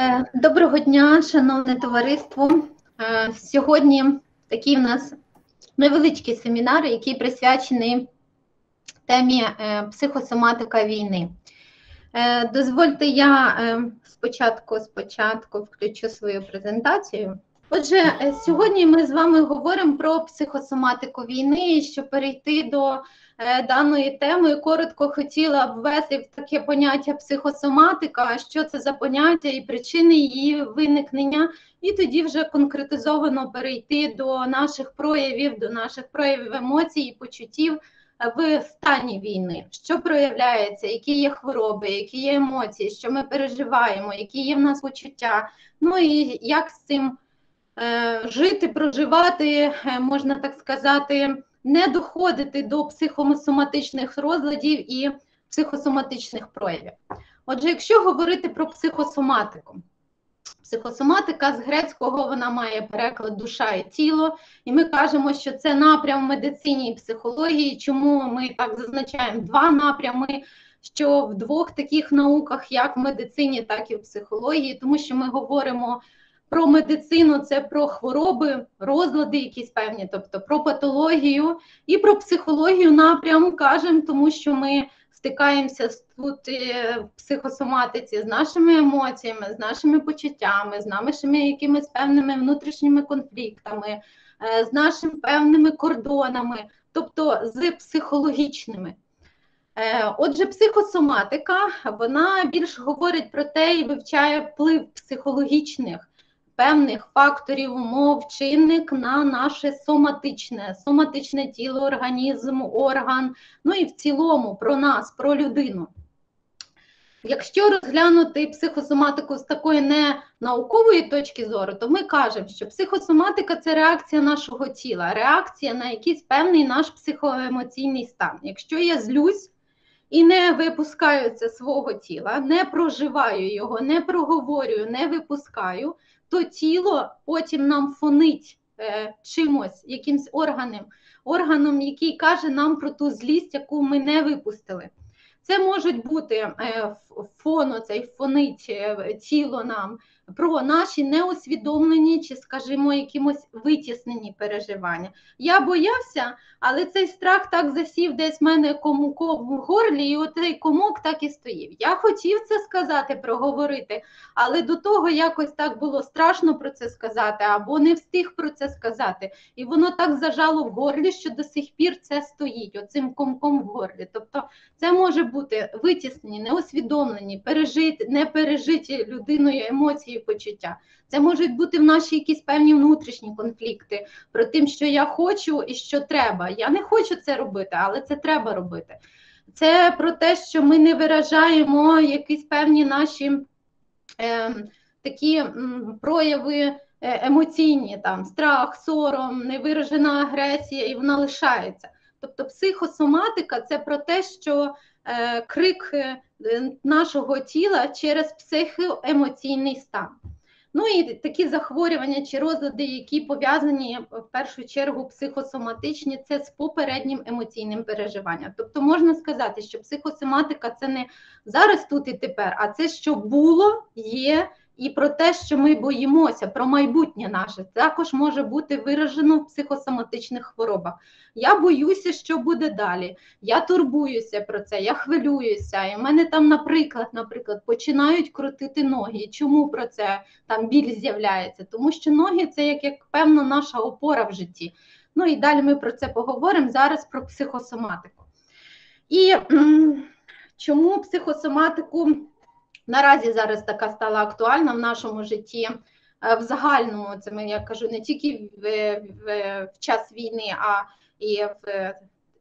Е, доброго дня, шановне товариство. Е, сьогодні такий в нас невеличкий семінар, який присвячений темі е, психосоматика війни. Дозвольте, я спочатку спочатку включу свою презентацію. Отже, сьогодні ми з вами говоримо про психосоматику війни, і щоб перейти до Е, даної теми. Коротко хотіла б ввести таке поняття психосоматика, що це за поняття і причини її виникнення, і тоді вже конкретизовано перейти до наших проявів, до наших проявів емоцій і почуттів. В стані війни, що проявляється, які є хвороби, які є емоції, що ми переживаємо, які є в нас почуття, ну і як з цим е, жити, проживати, е, можна так сказати, не доходити до психосоматичних розладів і психосоматичних проявів. Отже, якщо говорити про психосоматику, психосоматика з грецького вона має переклад душа і тіло, і ми кажемо, що це напрям в медицині і психології. Чому ми так зазначаємо два напрями? Що в двох таких науках, як в медицині, так і в психології, тому що ми говоримо про медицину це про хвороби, розлади, якісь певні, тобто про патологію і про психологію напряму кажемо, тому що ми стикаємося тут е, в психосоматиці з нашими емоціями, з нашими почуттями, з нашими якимись певними внутрішніми конфліктами, е, з нашими певними кордонами, тобто з психологічними. Е, отже, психосоматика вона більш говорить про те і вивчає вплив психологічних певних факторів, умов, чинник на наше соматичне, соматичне тіло, організм, орган, ну і в цілому про нас, про людину. Якщо розглянути психосоматику з такої не наукової точки зору, то ми кажемо, що психосоматика це реакція нашого тіла, реакція на якийсь певний наш психоемоційний стан. Якщо я злюсь і не випускаю це свого тіла, не проживаю його, не проговорюю, не випускаю, то тіло потім нам фонить е, чимось, якимсь органом, органом, який каже нам про ту злість, яку ми не випустили. Це можуть бути е, фон, цей фонить е, тіло нам про наші неусвідомлені чи, скажімо, якимось витіснені переживання. Я боявся, але цей страх так засів десь в мене комуком в горлі, і оцей комок так і стоїв. Я хотів це сказати, проговорити, але до того якось так було страшно про це сказати, або не встиг про це сказати. І воно так зажало в горлі, що до сих пір це стоїть, оцим комком в горлі. Тобто це може бути витіснені, неусвідомлені, пережиті, не пережиті людиною емоції почуття. Це можуть бути в наші якісь певні внутрішні конфлікти про тим, що я хочу і що треба. Я не хочу це робити, але це треба робити. Це про те, що ми не виражаємо якісь певні наші е, такі м, прояви е, емоційні, там страх, сором, невиражена агресія, і вона лишається. Тобто психосоматика це про те, що е, крик е, нашого тіла через психоемоційний стан. Ну і такі захворювання чи розлади, які пов'язані в першу чергу психосоматичні, це з попереднім емоційним переживанням. Тобто можна сказати, що психосоматика це не зараз тут і тепер, а це що було, є і про те, що ми боїмося, про майбутнє наше, також може бути виражено в психосоматичних хворобах. Я боюся, що буде далі. Я турбуюся про це, я хвилююся. І в мене там, наприклад, наприклад, починають крутити ноги. Чому про це там біль з'являється? Тому що ноги це як, як певна наша опора в житті. Ну і далі ми про це поговоримо зараз про психосоматику. І чому психосоматику? Наразі зараз така стала актуальна в нашому житті. Е, в загальному це ми я кажу не тільки в, в, в час війни, а і в,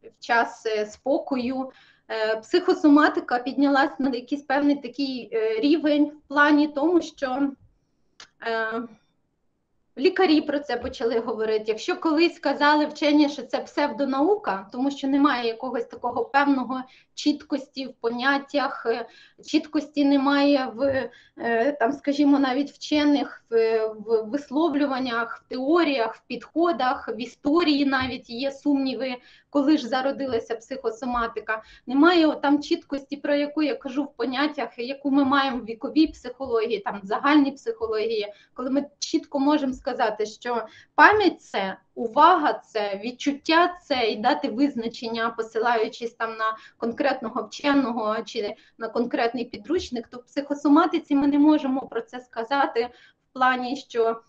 в час е, спокою. Е, психосоматика піднялася на якийсь певний такий рівень в плані тому, що Лікарі про це почали говорити. Якщо колись казали вчені, що це псевдонаука, тому що немає якогось такого певного чіткості в поняттях, е, чіткості немає в е, там, скажімо, навіть вчених в, в висловлюваннях, в теоріях, в підходах, в історії навіть є сумніви коли ж зародилася психосоматика. Немає там чіткості, про яку я кажу в поняттях, яку ми маємо в віковій психології, там загальній психології, коли ми чітко можемо сказати, що пам'ять це увага, це відчуття, це і дати визначення, посилаючись там на конкретного вченого чи на конкретний підручник, то в психосоматиці ми не можемо про це сказати в плані, що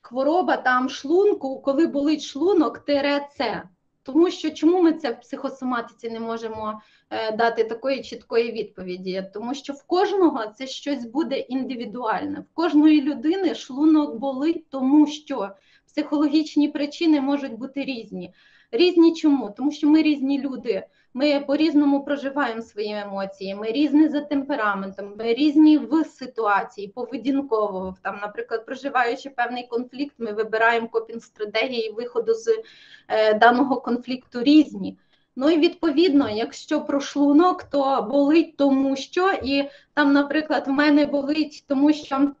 хвороба там шлунку, коли болить шлунок, тире це. Тому що чому ми це в психосоматиці не можемо е, дати такої чіткої відповіді? Тому що в кожного це щось буде індивідуальне. В кожної людини шлунок болить, тому що психологічні причини можуть бути різні. Різні чому? Тому що ми різні люди. Ми по-різному проживаємо свої емоції, ми різні за темпераментом, ми різні в ситуації, поведінково. Там, наприклад, проживаючи певний конфлікт, ми вибираємо копінг стратегії виходу з е, даного конфлікту різні. Ну і відповідно, якщо про шлунок, то болить тому, що і там, наприклад, в мене болить, тому що.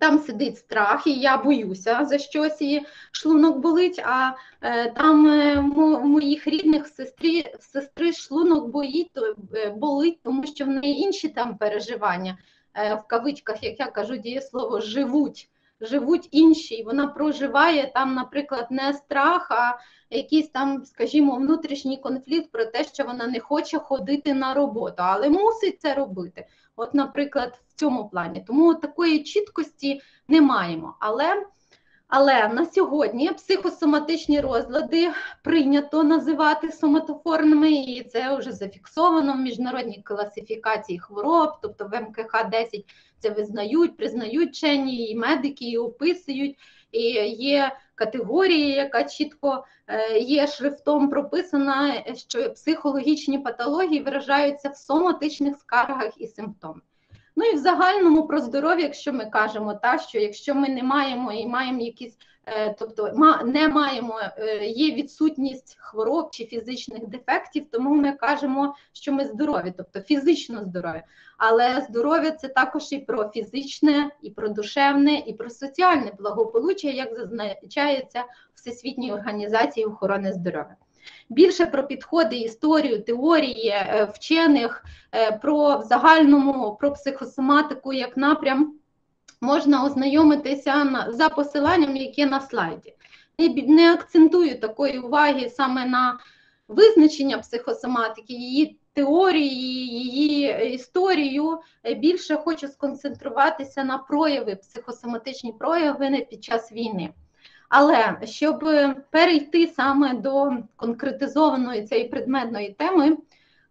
Там сидить страх, і я боюся за щось, і шлунок болить, а е, там е, моїх рідних сестрі, сестри шлунок боїть, е, болить, тому що в неї інші там переживання, е, в кавичках, як я кажу, дієслово живуть, живуть інші. І вона проживає там, наприклад, не страх, а якийсь там, скажімо, внутрішній конфлікт про те, що вона не хоче ходити на роботу, але мусить це робити. От, наприклад, в цьому плані. Тому такої чіткості не маємо. Але але на сьогодні психосоматичні розлади прийнято називати соматоформними, і це вже зафіксовано в міжнародній класифікації хвороб, тобто в МКХ 10 це визнають, признають вчені, і медики і описують. І є категорії, яка чітко е, є шрифтом прописана, що психологічні патології виражаються в соматичних скаргах і симптомах. Ну і в загальному про здоров'я, якщо ми кажемо, та що якщо ми не маємо і маємо якісь, тобто не маємо, е, є відсутність хвороб чи фізичних дефектів, тому ми кажемо, що ми здорові, тобто фізично здорові. Але здоров'я це також і про фізичне, і про душевне, і про соціальне благополуччя, як зазначається Всесвітній організації охорони здоров'я більше про підходи, історію, теорії е, вчених, е, про в загальному про психосоматику як напрям можна ознайомитися за посиланням, яке на слайді. Не акцентую такої уваги саме на визначення психосоматики, її теорії, її історію. Е, більше хочу сконцентруватися на прояви, психосоматичні прояви під час війни. Але щоб перейти саме до конкретизованої цієї предметної теми,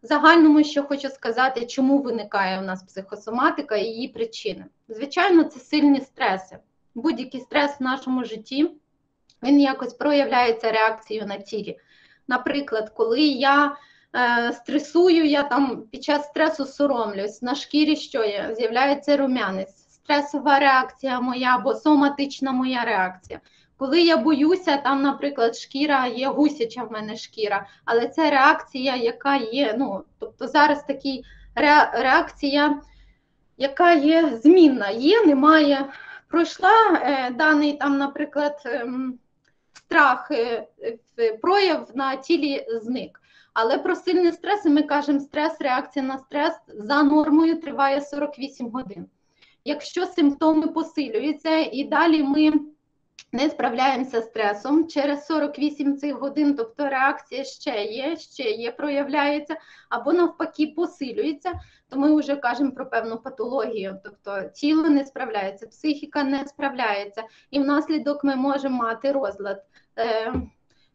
загальному, що хочу сказати, чому виникає у нас психосоматика і її причини. Звичайно, це сильні стреси. Будь-який стрес в нашому житті він якось проявляється реакцією на тілі. Наприклад, коли я е, стресую, я там під час стресу соромлюсь, на шкірі що є, з'являється рум'янець, стресова реакція моя або соматична моя реакція. Коли я боюся, там, наприклад, шкіра є гусяча в мене шкіра, але це реакція, яка є. ну, Тобто зараз така реакція, яка є змінна, є, немає. Пройшла е, даний там, наприклад, е, страх, е, прояв на тілі зник. Але про сильні стреси ми кажемо, стрес, реакція на стрес за нормою триває 48 годин. Якщо симптоми посилюються і далі ми не справляємося з стресом через 48 цих годин, тобто реакція ще є, ще є, проявляється, або навпаки посилюється, то ми вже кажемо про певну патологію, тобто тіло не справляється, психіка не справляється, і внаслідок ми можемо мати розлад, е,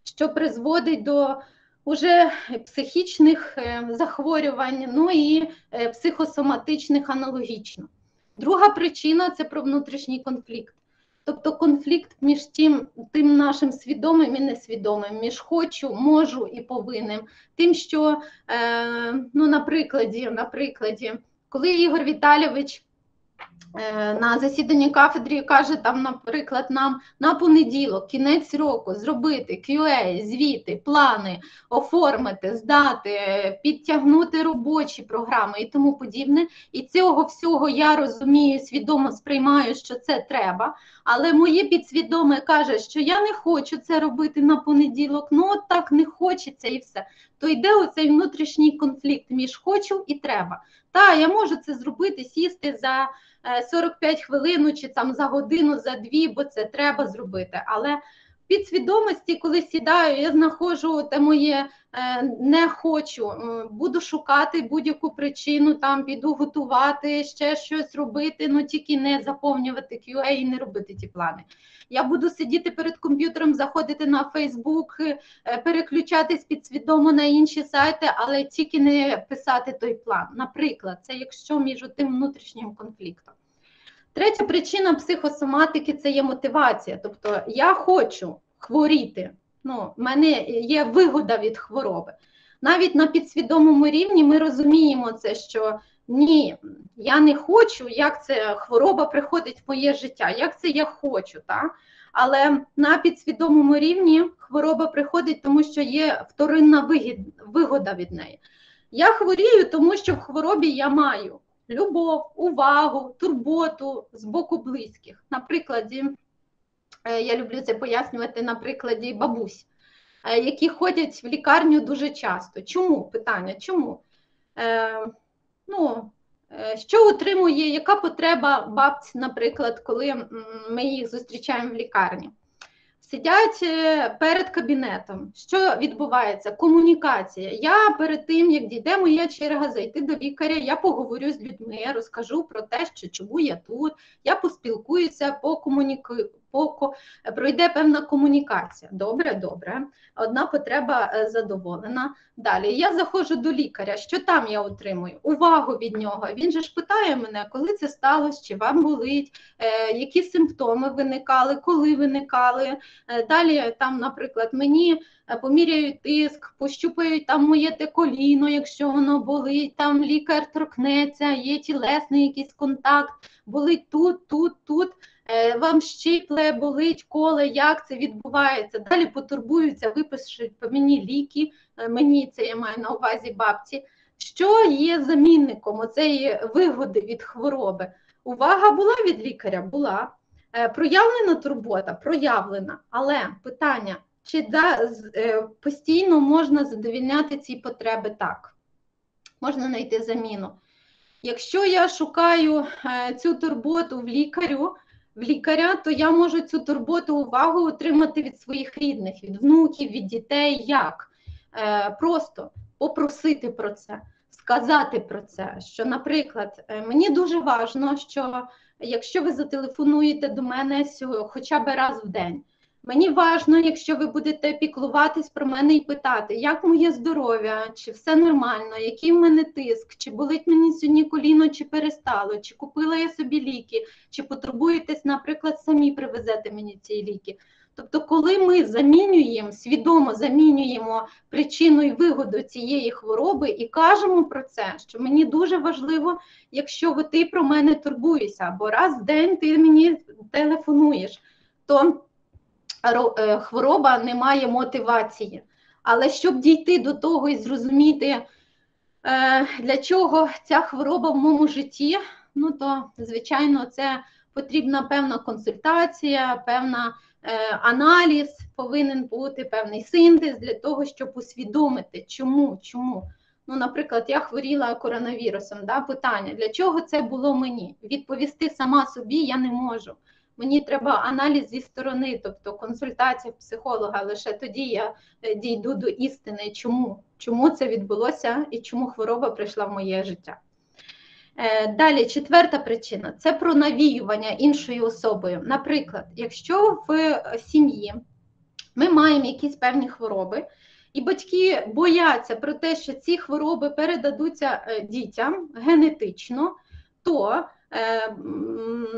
що призводить до уже психічних е, захворювань, ну і е, психосоматичних аналогічно. Друга причина це про внутрішній конфлікт. Тобто конфлікт між тим тим нашим свідомим і несвідомим, між хочу, можу і повинен. Тим, що е, ну, на прикладі, на прикладі, коли Ігор Віталійович на засіданні кафедрі каже, там, наприклад, нам на понеділок, кінець року зробити QA, звіти, плани, оформити, здати, підтягнути робочі програми і тому подібне. І цього всього я розумію, свідомо сприймаю, що це треба. Але моє підсвідоме каже, що я не хочу це робити на понеділок, ну от так не хочеться і все. То йде оцей внутрішній конфлікт між хочу і треба. Та, я можу це зробити, сісти за. 45 е, хвилин чи там за годину, за дві, бо це треба зробити. Але підсвідомості, коли сідаю, я знаходжу те моє е, не хочу, буду шукати будь-яку причину, там піду готувати, ще щось робити, ну тільки не заповнювати QA і не робити ті плани. Я буду сидіти перед комп'ютером, заходити на Фейсбук, переключатись підсвідомо на інші сайти, але тільки не писати той план. Наприклад, це якщо між тим внутрішнім конфліктом. Третя причина психосоматики це є мотивація. Тобто я хочу хворіти. Ну, в мене є вигода від хвороби. Навіть на підсвідомому рівні ми розуміємо це, що ні, я не хочу, як це хвороба приходить в моє життя, як це я хочу. так? Але на підсвідомому рівні хвороба приходить, тому що є вторинна вигода від неї. Я хворію, тому що в хворобі я маю любов, увагу, турботу з боку близьких. На прикладі, е, я люблю це пояснювати на прикладі бабусь, е, які ходять в лікарню дуже часто. Чому? Питання? Чому? Е, ну, е, Що утримує, яка потреба бабці, наприклад, коли ми їх зустрічаємо в лікарні? Сидять е, перед кабінетом. Що відбувається? Комунікація. Я перед тим, як дійде моя черга зайти до лікаря, я поговорю з людьми, розкажу про те, що чому я тут, я поспілкуюся, покомунікую, поко пройде певна комунікація. Добре, добре. Одна потреба е, задоволена. Далі я заходжу до лікаря. Що там я отримую? Увагу від нього. Він же ж питає мене, коли це сталося, чи вам болить, е, які симптоми виникали, коли виникали. Е, далі там, наприклад, мені. Поміряють тиск, пощупають там моє те коліно, якщо воно болить, там лікар торкнеться, є тілесний якийсь контакт, болить тут, тут, тут. Е, вам щипле, болить, коле, як це відбувається. Далі потурбуються, випишуть по мені ліки, е, мені це я маю на увазі бабці. Що є замінником оцеї вигоди від хвороби? Увага була від лікаря? Була. Е, проявлена турбота, проявлена, але питання, чи да, постійно можна задовільняти ці потреби так? Можна знайти заміну. Якщо я шукаю цю турботу в лікарю, в лікаря, то я можу цю турботу увагу отримати від своїх рідних, від внуків, від дітей. Як? Е, Просто попросити про це, сказати про це. Що, наприклад, е, мені дуже важливо, що якщо ви зателефонуєте до мене хоча б раз в день. Мені важливо, якщо ви будете піклуватись про мене і питати, як моє здоров'я, чи все нормально, який в мене тиск, чи болить мені сьогодні коліно, чи перестало, чи купила я собі ліки, чи потребуєтесь, наприклад, самі привезете мені ці ліки. Тобто, коли ми замінюємо, свідомо замінюємо причину і вигоду цієї хвороби і кажемо про це, що мені дуже важливо, якщо ти про мене турбуєшся, або раз в день ти мені телефонуєш, то хвороба не має мотивації. Але щоб дійти до того і зрозуміти, е, для чого ця хвороба в моєму житті, ну то, звичайно, це потрібна певна консультація, певна е, аналіз повинен бути, певний синтез для того, щоб усвідомити, чому, чому. Ну, Наприклад, я хворіла коронавірусом. Да, Питання, для чого це було мені? Відповісти сама собі я не можу мені треба аналіз зі сторони, тобто консультація психолога. Лише тоді я е, дійду до істини, чому чому це відбулося і чому хвороба прийшла в моє життя. Е, далі, четверта причина це про навіювання іншою особою. Наприклад, якщо в сім'ї ми маємо якісь певні хвороби, і батьки бояться про те, що ці хвороби передадуться е, дітям генетично, то Е,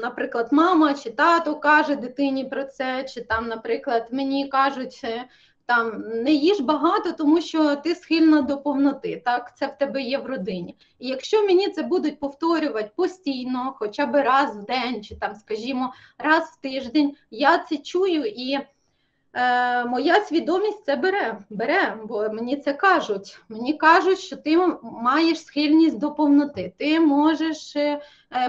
наприклад, мама чи тато каже дитині про це, чи там, наприклад, мені кажуть, е, там не їж багато, тому що ти схильна до повноти. Так, це в тебе є в родині. І якщо мені це будуть повторювати постійно, хоча б раз в день, чи там, скажімо, раз в тиждень, я це чую і. Е, моя свідомість це бере, бере, бо мені це кажуть. Мені кажуть, що ти маєш схильність до повноти, ти можеш е,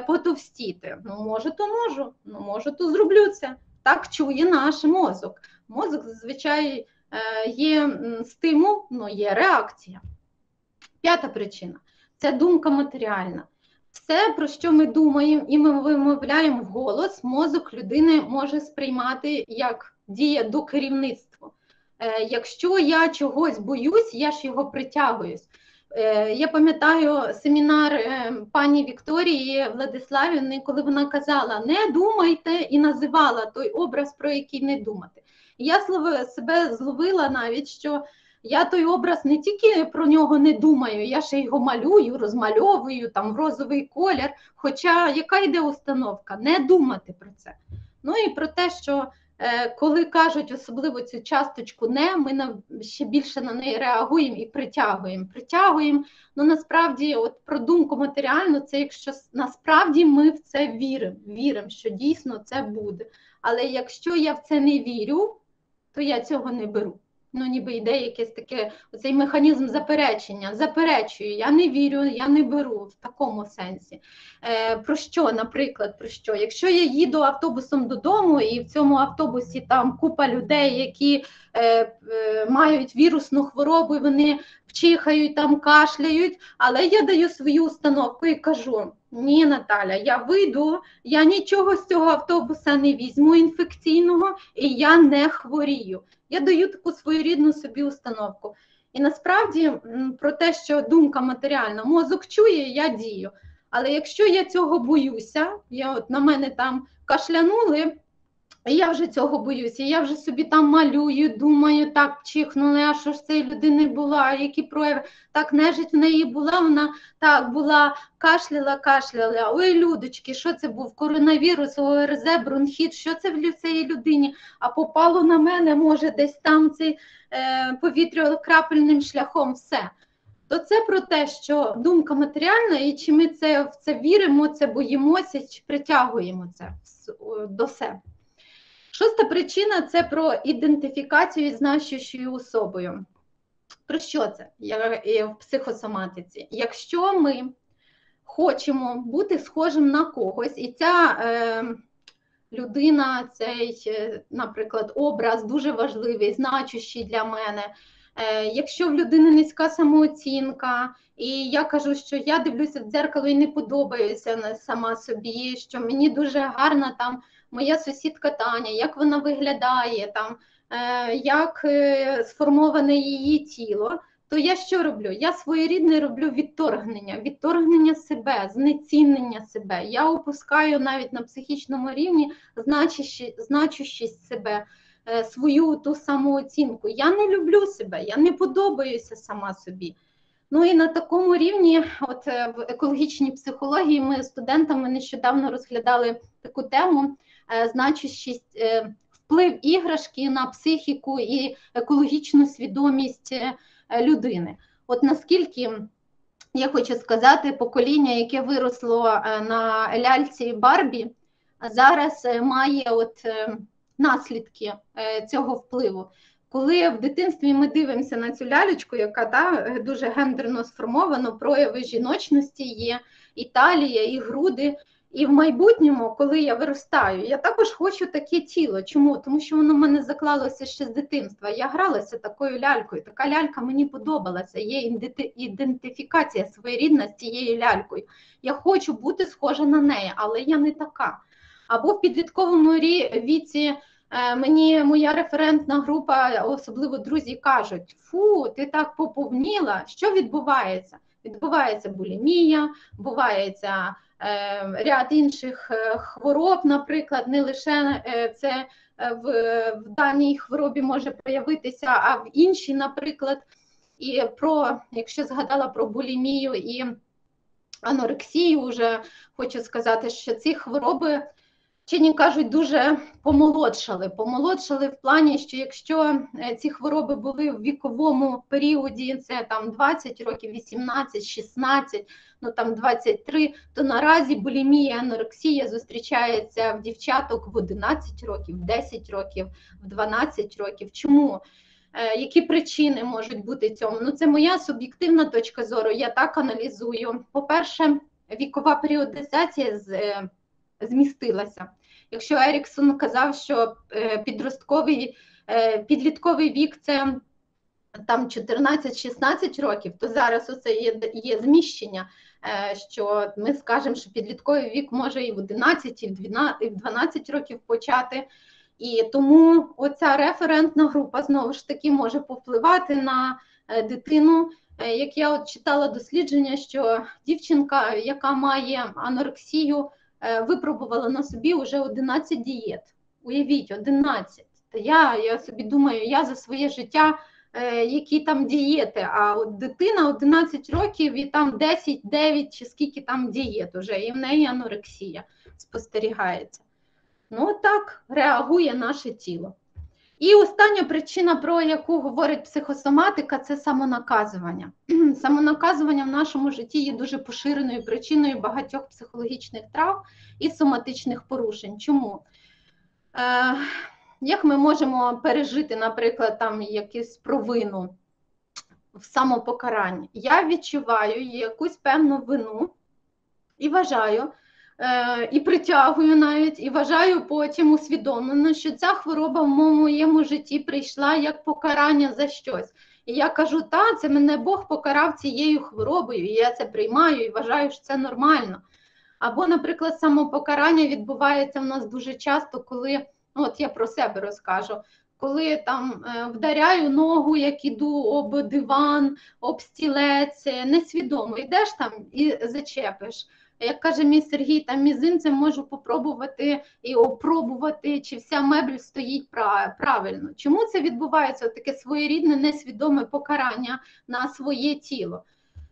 потовстіти. Ну, можу, то можу, ну можу, то зроблю це. Так чує наш мозок. Мозок зазвичай е, є стимул, але є реакція. П'ята причина це думка матеріальна. Все, про що ми думаємо і ми вимовляємо вголос, мозок людини може сприймати як діє до керівництва. Е, якщо я чогось боюсь, я ж його притягуюсь. Е, я пам'ятаю семінар е, пані Вікторії Владиславівни, коли вона казала: не думайте і називала той образ, про який не думати. Я себе зловила навіть, що я той образ не тільки про нього не думаю, я ще його малюю, розмальовую там в розовий колір. Хоча яка йде установка? Не думати про це. Ну і про те, що коли кажуть особливо цю часточку не, ми на ще більше на неї реагуємо і притягуємо. Притягуємо, ну насправді, от про думку матеріальну, це якщо насправді ми в це віримо, віримо, що дійсно це буде. Але якщо я в це не вірю, то я цього не беру ну ніби йде якесь таке оцей механізм заперечення. Заперечую, я не вірю, я не беру в такому сенсі. Е, Про що, наприклад, про що? Якщо я їду автобусом додому, і в цьому автобусі там купа людей, які е, е, мають вірусну хворобу, і вони вчихають, там кашляють, але я даю свою установку і кажу. Ні, Наталя, я вийду, я нічого з цього автобуса не візьму інфекційного і я не хворію. Я даю таку своєрідну собі установку. І насправді про те, що думка матеріальна, мозок чує, я дію. Але якщо я цього боюся, я от на мене там кашлянули, я вже цього боюся. Я вже собі там малюю, думаю, так чихнули, а що ж цієї людини була, які прояви. Так, нежить в неї була, вона так була, кашляла, кашляла. Ой, людочки, що це був? Коронавірус, ОРЗ, бронхіт, що це в цієї людині? А попало на мене, може, десь там цей е, повітряно-крапельним шляхом все. То це про те, що думка матеріальна, і чи ми це в це віримо, це боїмося, чи притягуємо це до себе. Шоста причина це про ідентифікацію із значущою особою. Про що це в психосоматиці? Якщо ми хочемо бути схожим на когось, і ця е, людина, цей, е, наприклад, образ дуже важливий, значущий для мене. Е, Якщо в людини низька самооцінка, і я кажу, що я дивлюся в дзеркало і не подобаюся сама собі, що мені дуже гарна там моя сусідка Таня, як вона виглядає, там, е, як е, сформоване її тіло, то я що роблю? Я своєрідне роблю відторгнення, відторгнення себе, знецінення себе. Я опускаю навіть на психічному рівні значущість себе. Е, свою ту самооцінку. Я не люблю себе, я не подобаюся сама собі. Ну і на такому рівні, от в екологічній психології, ми студентами нещодавно розглядали таку тему, Е, значущість е, вплив іграшки на психіку і екологічну свідомість е, людини. От наскільки я хочу сказати, покоління, яке виросло на ляльці Барбі, зараз має от наслідки цього впливу. Коли в дитинстві ми дивимося на цю лялечку, яка да, дуже гендерно сформована, прояви жіночності є, і талія, і груди. І в майбутньому, коли я виростаю, я також хочу таке тіло. Чому? Тому що воно в мене заклалося ще з дитинства. Я гралася такою лялькою. Така лялька мені подобалася. Є ідентифікація своєрідна з цією лялькою. Я хочу бути схожа на неї, але я не така. Або в підлітковому віці мені моя референтна група, особливо друзі, кажуть: Фу, ти так поповніла, що відбувається? Відбувається булімія, відбувається Е, ряд інших е, хвороб, наприклад, не лише е, це в, в даній хворобі може проявитися, а в іншій, наприклад, і про, якщо згадала про булімію і анорексію, вже хочу сказати, що ці хвороби вчені кажуть, дуже помолодшали. Помолодшали в плані, що якщо е, ці хвороби були в віковому періоді, це там 20 років, 18, 16, ну там 23, то наразі булімія, анорексія зустрічається в дівчаток в 11 років, в 10 років, в 12 років. Чому? Е, які причини можуть бути цьому? Ну, це моя суб'єктивна точка зору. Я так аналізую. По-перше, вікова періодизація з, е, змістилася. Якщо Еріксон казав, що е, підростковий підлітковий вік це там 14-16 років, то зараз оце є є зміщення, що ми скажемо, що підлітковий вік може і в 11, і в 12 років почати. І тому оця референтна група знову ж таки може повпливати на е, дитину. Е, як я от читала дослідження, що дівчинка, яка має анорексію, е, випробувала на собі вже 11 дієт. Уявіть, 11. Та я я собі думаю, я за своє життя, які там дієти, а от дитина 11 років і там 10, 9 чи скільки там дієт уже, і в неї анорексія спостерігається. Ну так реагує наше тіло. І остання причина, про яку говорить психосоматика, це самонаказування. Самонаказування в нашому житті є дуже поширеною причиною багатьох психологічних травм і соматичних порушень. Чому? Е, Як ми можемо пережити, наприклад, там якусь провину в самопокаранні? Я відчуваю якусь певну вину і вважаю, Е, і притягую навіть, і вважаю потім усвідомлено, що ця хвороба в моєму житті прийшла як покарання за щось. І я кажу, та, це мене Бог покарав цією хворобою, і я це приймаю і вважаю, що це нормально. Або, наприклад, самопокарання відбувається в нас дуже часто, коли, от я про себе розкажу, коли там е, вдаряю ногу, як іду об диван, об стілець, несвідомо йдеш там і зачепиш. Як каже мій Сергій, там мізинцем можу попробувати і опробувати, чи вся мебель стоїть правильно. Чому це відбувається? Таке своєрідне несвідоме покарання на своє тіло.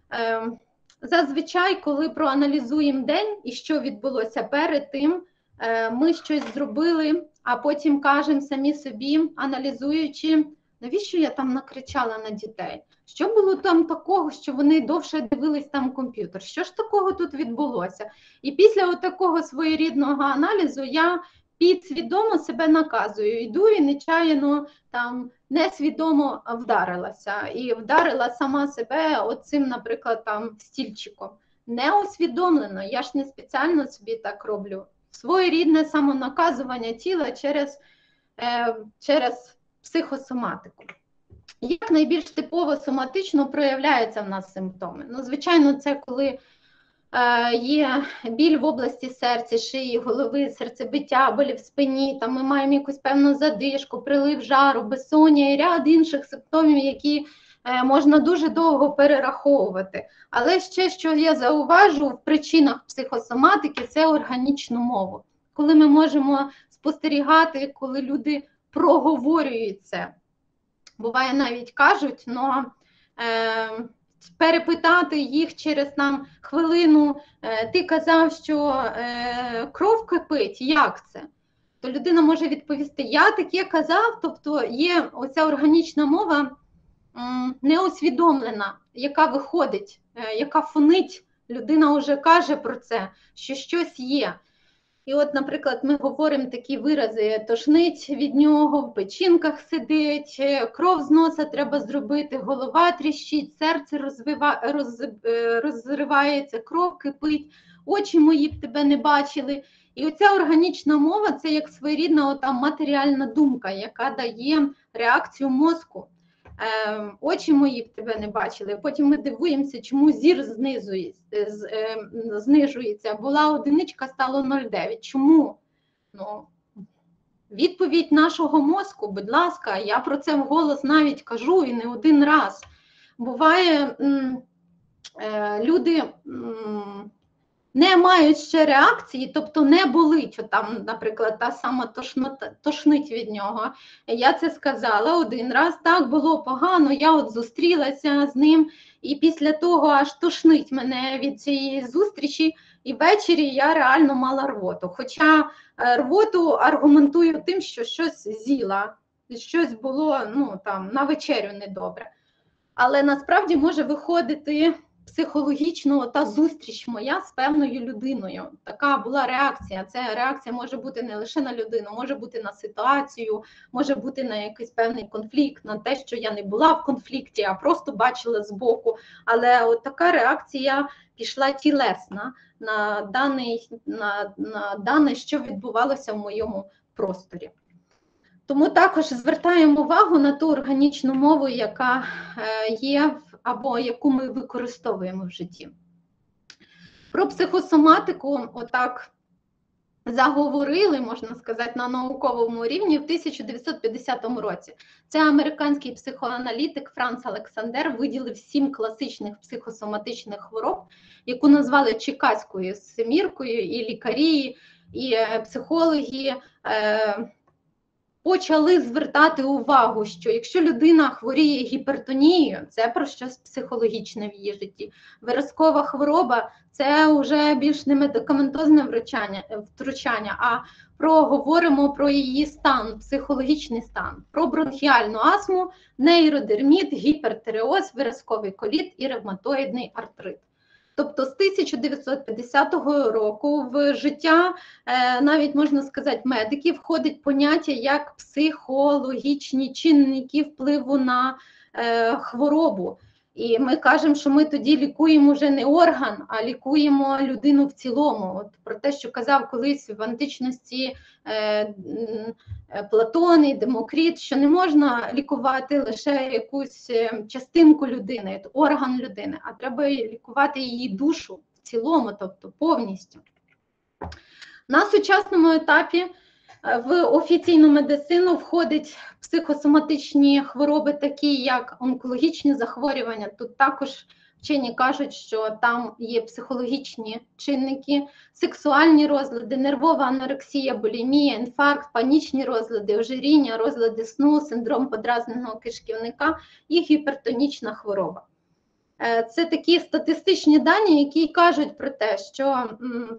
Ем, зазвичай, коли проаналізуємо день і що відбулося перед тим, е, ми щось зробили, а потім кажемо самі собі, аналізуючи, навіщо я там накричала на дітей. Що було там такого, що вони довше дивились там комп'ютер? Що ж такого тут відбулося? І після такого своєрідного аналізу я підсвідомо себе наказую, йду і нечаянно там несвідомо вдарилася і вдарила сама себе оцим, наприклад, там стільчиком. Не усвідомлено, я ж не спеціально собі так роблю. Своєрідне самонаказування тіла через, е, через психосоматику. Як найбільш типово соматично проявляються в нас симптоми? Ну, звичайно, це коли е, є біль в області серця, шиї, голови, серцебиття, болі в спині, там ми маємо якусь певну задишку, прилив жару, безсоння і ряд інших симптомів, які е, можна дуже довго перераховувати. Але ще що я зауважу в причинах психосоматики, це органічну мову. Коли ми можемо спостерігати, коли люди проговорюють це буває, навіть кажуть, но е, перепитати їх через нам хвилину, е, ти казав, що е, кров кипить, як це? То людина може відповісти: Я таке казав, тобто є оця органічна мова м, неосвідомлена, яка виходить, е, яка фонить. Людина вже каже про це, що щось є. І от, наприклад, ми говоримо такі вирази: тошнить від нього, в печінках сидить, е, кров з носа треба зробити, голова тріщить, серце розвива, роз, е, розривається, кров кипить, очі мої б тебе не бачили. І оця органічна мова це як своєрідна ота матеріальна думка, яка дає реакцію мозку. Ем, очі мої б тебе не бачили. Потім ми дивуємося, чому зір ем, знижується. Була одиничка, стало 0,9. Чому? Ну, Відповідь нашого мозку, будь ласка, я про це вголос навіть кажу і не один раз. Буває, е, люди не мають ще реакції, тобто не болить, От там, наприклад, та сама тошнота, тошнить від нього. Я це сказала один раз, так було погано, я от зустрілася з ним, і після того аж тошнить мене від цієї зустрічі. і ввечері я реально мала рвоту. Хоча е, рвоту аргументую тим, що щось з'їла, щось було ну, там, на вечерю недобре. Але насправді може виходити психологічно та зустріч моя з певною людиною. Така була реакція. Це реакція може бути не лише на людину, може бути на ситуацію, може бути на якийсь певний конфлікт, на те, що я не була в конфлікті, а просто бачила збоку. Але от така реакція пішла тілесна на даний, на, на дане, що відбувалося в моєму просторі. Тому також звертаємо увагу на ту органічну мову, яка е, є або яку ми використовуємо в житті. Про психосоматику, отак заговорили, можна сказати, на науковому рівні в 1950 році. Це американський психоаналітик Франц Олександр виділив сім класичних психосоматичних хвороб, яку назвали Чикаською семіркою, і лікарі, і е, психологи. Е, почали звертати увагу, що якщо людина хворіє гіпертонією, це про щось психологічне в її житті. Виразкова хвороба це вже більш не медикаментозне втручання, втручання, а про говоримо про її стан, психологічний стан, про бронхіальну астму, нейродерміт, гіпертереоз, виразковий коліт і ревматоїдний артрит. Тобто з 1950 року в життя, е, навіть можна сказати, медиків входить поняття як психологічні чинники впливу на е, хворобу. І ми кажемо, що ми тоді лікуємо вже не орган, а лікуємо людину в цілому. От Про те, що казав колись в античності е, Платон і Демокріт, що не можна лікувати лише якусь е, частинку людини, орган людини, а треба лікувати її душу в цілому, тобто повністю. На сучасному етапі в офіційну медицину входять психосоматичні хвороби, такі як онкологічні захворювання. Тут також вчені кажуть, що там є психологічні чинники, сексуальні розлади, нервова анорексія, булімія, інфаркт, панічні розлади, ожиріння, розлади сну, синдром подразненого кишківника і гіпертонічна хвороба. Е, це такі статистичні дані, які кажуть про те, що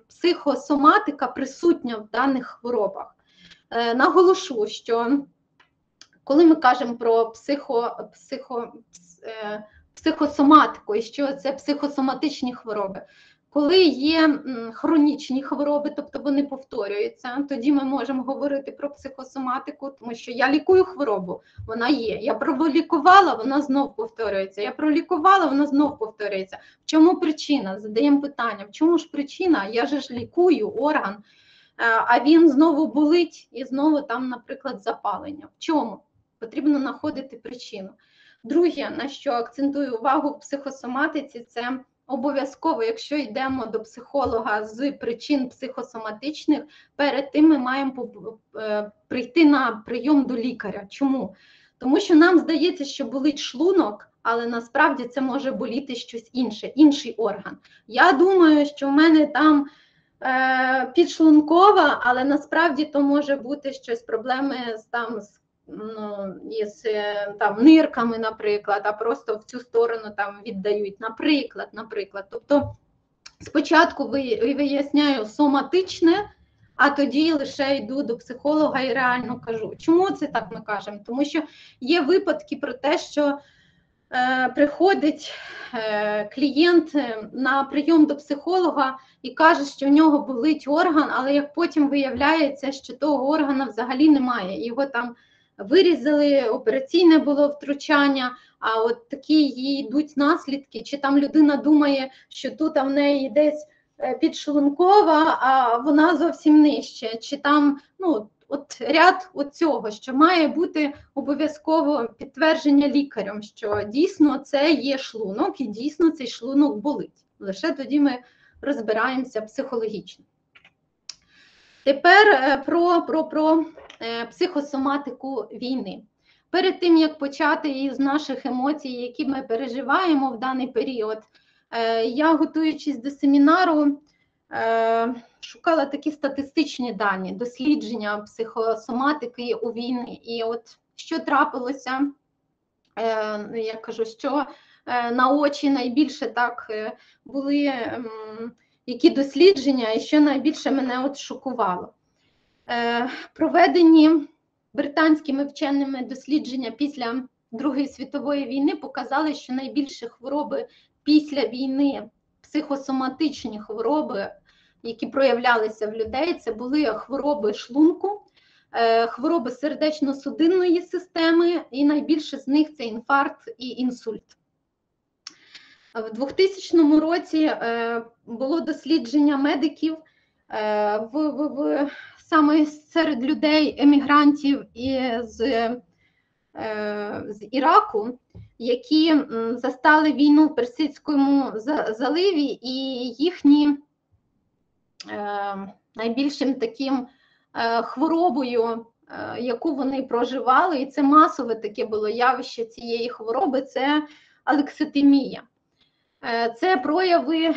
психосоматика присутня в даних хворобах. Е, наголошу, що коли ми кажемо про психо, психо, е, психосоматику, і що це психосоматичні хвороби, коли є хронічні хвороби, тобто вони повторюються, тоді ми можемо говорити про психосоматику, тому що я лікую хворобу, вона є. Я пролікувала, вона знов повторюється. Я пролікувала, вона знов повторюється. В чому причина? Задаємо питання: в чому ж причина? Я ж лікую орган. Е, а він знову болить і знову там, наприклад, запалення. В чому? Потрібно знаходити причину. Друге, на що акцентую увагу в психосоматиці, це обов'язково, якщо йдемо до психолога з причин психосоматичних, перед тим ми маємо е, прийти на прийом до лікаря. Чому? Тому що нам здається, що болить шлунок, але насправді це може боліти щось інше, інший орган. Я думаю, що в мене там Е, підшлункова, але насправді то може бути щось проблеми з там з ну, із е, там нирками, наприклад, а просто в цю сторону там віддають, наприклад, наприклад. Тобто спочатку виясняю соматичне, а тоді лише йду до психолога і реально кажу. Чому це так ми кажемо? Тому що є випадки про те, що приходить е, клієнт на прийом до психолога і каже, що в нього болить орган, але як потім виявляється, що того органа взагалі немає. Його там вирізали, операційне було втручання, а от такі їй йдуть наслідки, чи там людина думає, що тут в неї десь е, підшлункова, а вона зовсім нижче, чи там ну, от ряд от цього, що має бути обов'язково підтвердження лікарем, що дійсно це є шлунок і дійсно цей шлунок болить. Лише тоді ми розбираємося психологічно. Тепер е, про, про, про е, психосоматику війни. Перед тим, як почати із наших емоцій, які ми переживаємо в даний період, е, я, готуючись до семінару, шукала такі статистичні дані, дослідження психосоматики у війни. І от що трапилося, я кажу, що на очі найбільше так були які дослідження, і що найбільше мене от шокувало. Е, Проведені британськими вченими дослідження після Другої світової війни показали, що найбільше хвороби після війни, психосоматичні хвороби, які проявлялися в людей, це були хвороби шлунку, е, хвороби сердечно-судинної системи, і найбільше з них це інфаркт і інсульт. В 2000 році е, було дослідження медиків е, в, в, в саме серед людей, емігрантів із з Іраку, які застали війну в Персидському заливі, і їхні найбільшим таким хворобою, яку вони проживали, і це масове таке було явище цієї хвороби це алекситимія. Е, це прояви,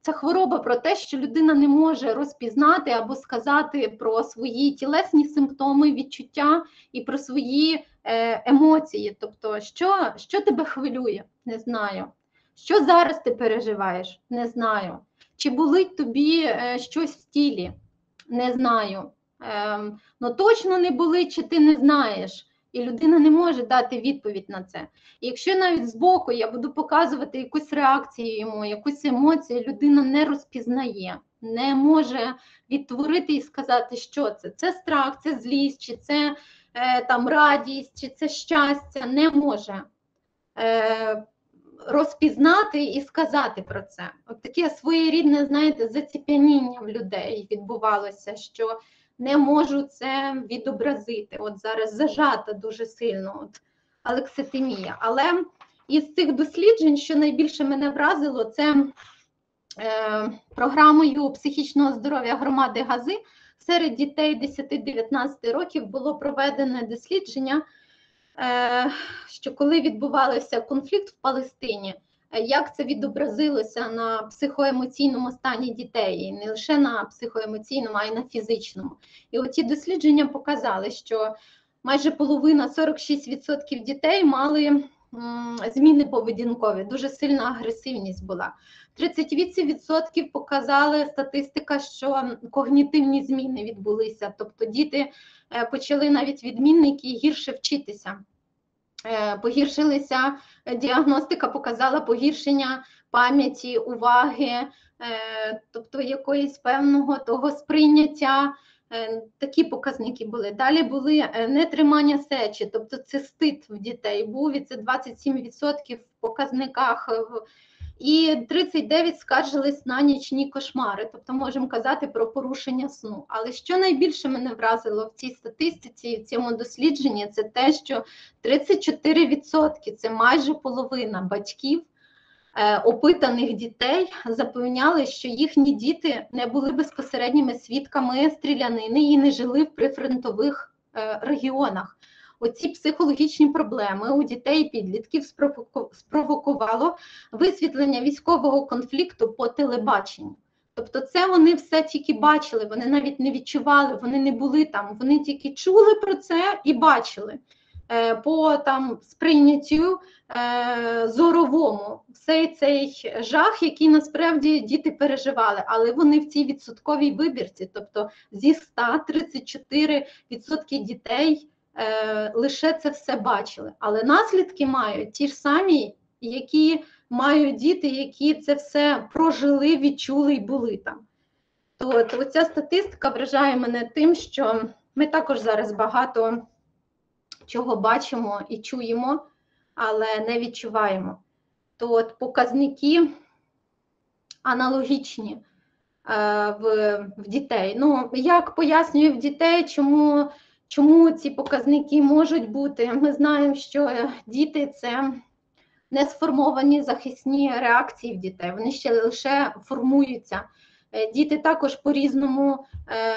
це хвороба про те, що людина не може розпізнати або сказати про свої тілесні симптоми, відчуття і про свої е, емоції. Тобто, що що тебе хвилює, не знаю. Що зараз ти переживаєш, не знаю. Чи болить тобі е, щось в тілі? Не знаю. Ем, ну точно не болить, чи ти не знаєш і людина не може дати відповідь на це. І якщо навіть збоку я буду показувати якусь реакцію йому, якусь емоцію, людина не розпізнає, не може відтворити і сказати, що це. Це страх, це злість, чи це е, там радість, чи це щастя, не може. Е, Розпізнати і сказати про це. От таке своєрідне, знаєте, заціп'яніння в людей відбувалося, що не можу це відобразити. От зараз зажата дуже сильно от, алекситимія. Але із цих досліджень, що найбільше мене вразило, це е, програмою психічного здоров'я громади Гази серед дітей 10-19 років було проведене дослідження, що коли відбувався конфлікт в Палестині. Е, як це відобразилося на психоемоційному стані дітей, і не лише на психоемоційному, а й на фізичному. І оті дослідження показали, що майже половина 46% дітей мали зміни поведінкові, дуже сильна агресивність була. 38% показали статистика, що когнітивні зміни відбулися, тобто діти е, почали навіть відмінники гірше вчитися. Е, погіршилися, е, діагностика показала погіршення пам'яті, уваги, е, тобто якоїсь певного того сприйняття. Такі показники були. Далі були нетримання сечі, тобто цистит в дітей був і це 27% в показниках і 39 скаржились на нічні кошмари, тобто можемо казати про порушення сну. Але що найбільше мене вразило в цій статистиці, і в цьому дослідженні, це те, що 34% це майже половина батьків. Е, опитаних дітей запевняли, що їхні діти не були безпосередніми свідками стрілянини і не жили в прифронтових е, регіонах оці психологічні проблеми у дітей і підлітків спровокувало висвітлення військового конфлікту по телебаченню. Тобто, це вони все тільки бачили, вони навіть не відчували, вони не були там, вони тільки чули про це і бачили. Е, по там сприйняттю е, зоровому всей цей жах, який насправді діти переживали, але вони в цій відсотковій вибірці, тобто зі 134% дітей е, лише це все бачили. Але наслідки мають ті ж самі, які мають діти, які це все прожили, відчули і були там. То от, оця статистика вражає мене тим, що ми також зараз багато чого бачимо і чуємо, але не відчуваємо. То от показники аналогічні. Е, в в дітей. Ну, як пояснюю в дітей, чому Чому ці показники можуть бути? Ми знаємо, що діти це не сформовані захисні реакції в дітей, вони ще лише формуються. Е, діти також по-різному е,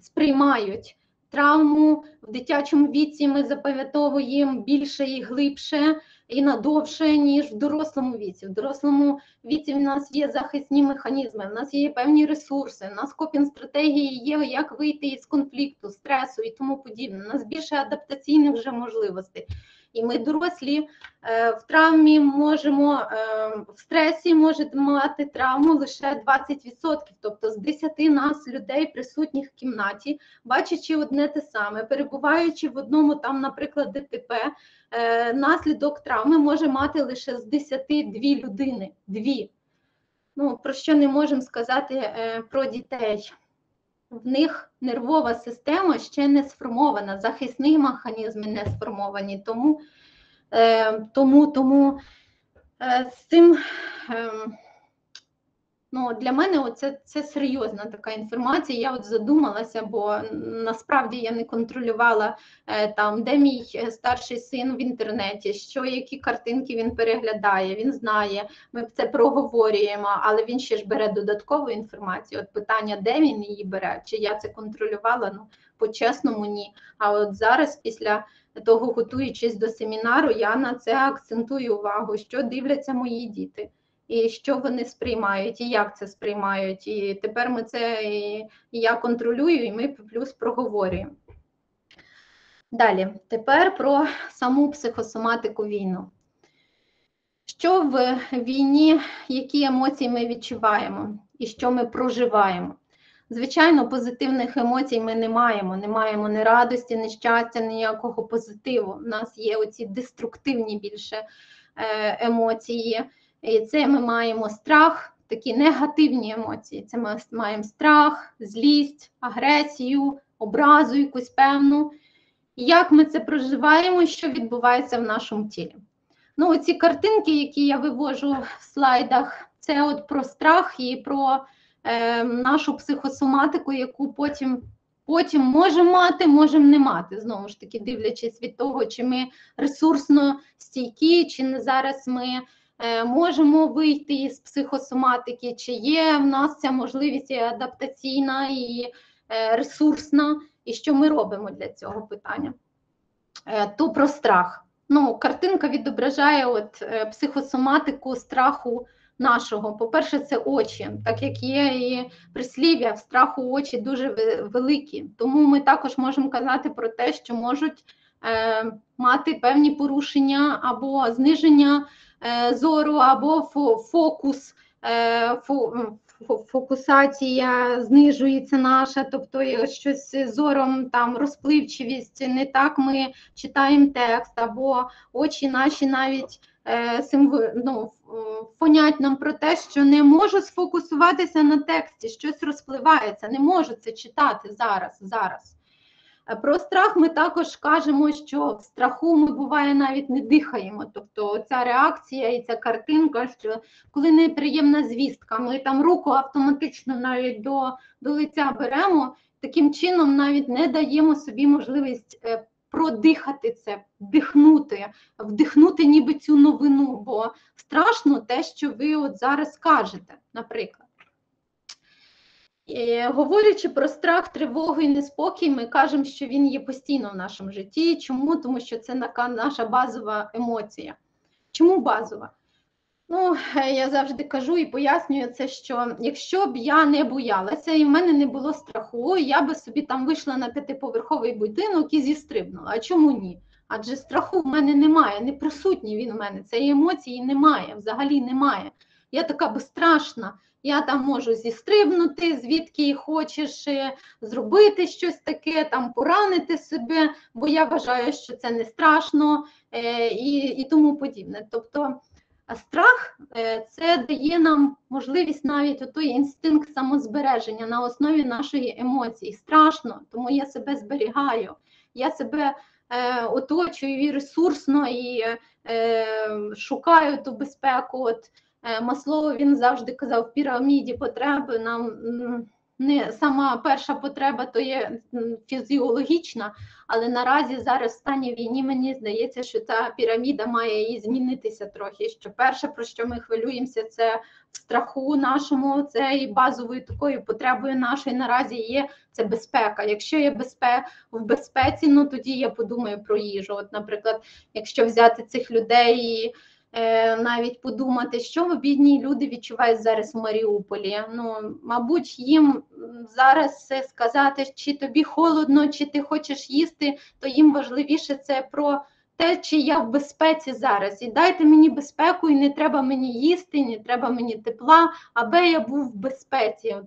сприймають травму в дитячому віці. Ми запам'ятовуємо більше і глибше і надовше, ніж в дорослому віці. В дорослому віці в нас є захисні механізми, в нас є певні ресурси, в нас копінг стратегії є, як вийти із конфлікту, стресу і тому подібне. У нас більше адаптаційних вже можливостей. І ми дорослі е, в травмі можемо в стресі може мати травму лише 20%. Тобто з 10 нас людей присутніх в кімнаті, бачачи одне те саме, перебуваючи в одному там, наприклад, ДТП, наслідок травми може мати лише з 10 дві людини. Дві. Ну, Про що не можемо сказати про дітей в них нервова система ще не сформована, захисні механізми не сформовані. Тому е, тому, тому е, з цим е, Ну, Для мене це це серйозна така інформація. Я от задумалася, бо насправді я не контролювала е, там, де мій е, старший син в інтернеті, що які картинки він переглядає, він знає, ми це проговорюємо, але він ще ж бере додаткову інформацію. От питання, де він її бере, чи я це контролювала? Ну, по-чесному, ні. А от зараз, після того, готуючись до семінару, я на це акцентую увагу, що дивляться мої діти і що вони сприймають, і як це сприймають. І тепер ми це і я контролюю, і ми плюс проговорюємо. Далі, тепер про саму психосоматику війну. Що в війні, які емоції ми відчуваємо і що ми проживаємо? Звичайно, позитивних емоцій ми не маємо. Не маємо ні радості, ні щастя, ніякого позитиву. У нас є оці деструктивні більше е, емоції. І це ми маємо страх, такі негативні емоції. Це ми маємо страх, злість, агресію, образу якусь певну. Як ми це проживаємо, що відбувається в нашому тілі? Ну, оці картинки, які я вивожу в слайдах, це от про страх і про е, нашу психосоматику, яку потім потім можемо мати, можемо не мати. Знову ж таки, дивлячись від того, чи ми ресурсно стійкі, чи не зараз ми. Е, можемо вийти із психосоматики, чи є в нас ця можливість адаптаційна і е, ресурсна, і що ми робимо для цього питання? Е, то про страх. Ну, Картинка відображає от психосоматику страху нашого. По-перше, це очі, так як є і прислів'я, в страху очі дуже великі. Тому ми також можемо казати про те, що можуть е, мати певні порушення або зниження Е, зору або фокус, е, фокусація знижується наша, тобто щось з зором там розпливчивість, не так ми читаємо текст, або очі наші навіть е, ну, фонять нам про те, що не можу сфокусуватися на тексті, щось розпливається, не можу це читати зараз. зараз. Про страх ми також кажемо, що в страху ми буває навіть не дихаємо. Тобто ця реакція і ця картинка, що коли неприємна звістка, ми там руку автоматично навіть до, до лиця беремо, таким чином навіть не даємо собі можливість е, продихати це, вдихнути, вдихнути ніби цю новину, бо страшно те, що ви от зараз кажете, наприклад. Говорячи про страх, тривогу і неспокій, ми кажемо, що він є постійно в нашому житті. Чому? Тому що це наша базова емоція. Чому базова? Ну, я завжди кажу і пояснюю це, що якщо б я не боялася і в мене не було страху, я би собі там вийшла на п'ятиповерховий будинок і зістрибнула. А чому ні? Адже страху в мене немає, не присутній він у мене. Цієї емоції немає, взагалі немає. Я така безстрашна. Я там можу зістрибнути, звідки хочеш е, зробити щось таке, там поранити себе, бо я вважаю, що це не страшно е, і і тому подібне. Тобто страх е, це дає нам можливість навіть той інстинкт самозбереження на основі нашої емоції. Страшно, тому я себе зберігаю, я себе оточую і ресурсно і шукаю ту безпеку. От Е, Маслоу він завжди казав в піраміді потреби нам не сама перша потреба то є фізіологічна, але наразі зараз в стані війні мені здається, що ця піраміда має і змінитися трохи. Що перше, про що ми хвилюємося, це в страху нашому, це і базовою такою потребою нашої наразі є це безпека. Якщо є безпека в безпеці, ну тоді я подумаю про їжу. От, наприклад, якщо взяти цих людей. Е, навіть подумати, що бідні люди відчувають зараз в Маріуполі. Ну, мабуть, їм зараз сказати, чи тобі холодно, чи ти хочеш їсти, то їм важливіше це про те, чи я в безпеці зараз. І дайте мені безпеку, і не треба мені їсти, не треба мені тепла, аби я був в безпеці. Е,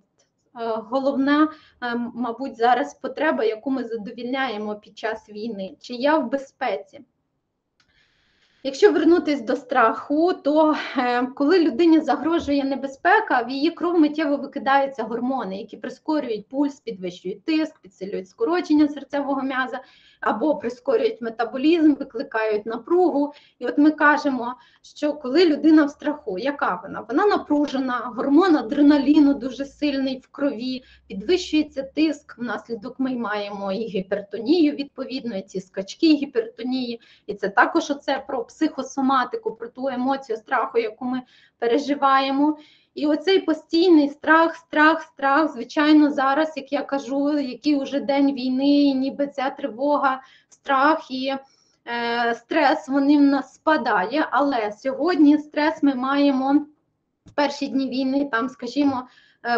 Головна, е, мабуть, зараз потреба, яку ми задовільняємо під час війни, чи я в безпеці. Якщо вернутись до страху, то е, коли людині загрожує небезпека, в її кров миттєво викидаються гормони, які прискорюють пульс, підвищують тиск, підсилюють скорочення серцевого м'яза або прискорюють метаболізм, викликають напругу. І от ми кажемо, що коли людина в страху, яка вона? Вона напружена, гормон адреналіну дуже сильний в крові, підвищується тиск. Внаслідок ми маємо і гіпертонію, відповідно, і ці скачки гіпертонії, і це також оце про психосоматику, про ту емоцію страху, яку ми переживаємо. І оцей постійний страх, страх, страх, звичайно, зараз, як я кажу, який уже день війни, і ніби ця тривога, страх і е, стрес вони в нас спадає. Але сьогодні стрес ми маємо в перші дні війни, там, скажімо,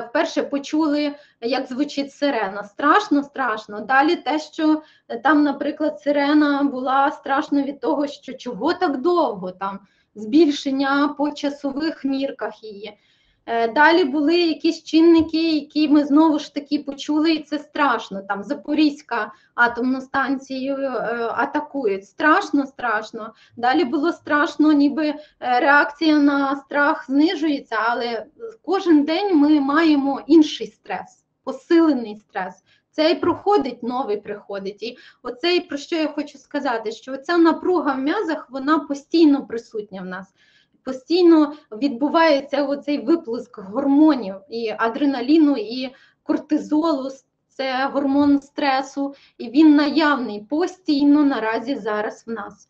вперше почули, як звучить сирена. Страшно, страшно. Далі те, що там, наприклад, сирена була страшно від того, що чого так довго, там збільшення по часових мірках її. Е, далі були якісь чинники, які ми знову ж таки почули, і це страшно. Там Запорізька атомну станцію е, атакують. Страшно, страшно. Далі було страшно, ніби е, реакція на страх знижується, але кожен день ми маємо інший стрес, посилений стрес. Цей проходить, новий приходить. І оцей, про що я хочу сказати, що ця напруга в м'язах вона постійно присутня в нас постійно відбувається оцей виплеск гормонів і адреналіну, і кортизолу, це гормон стресу, і він наявний постійно наразі зараз в нас.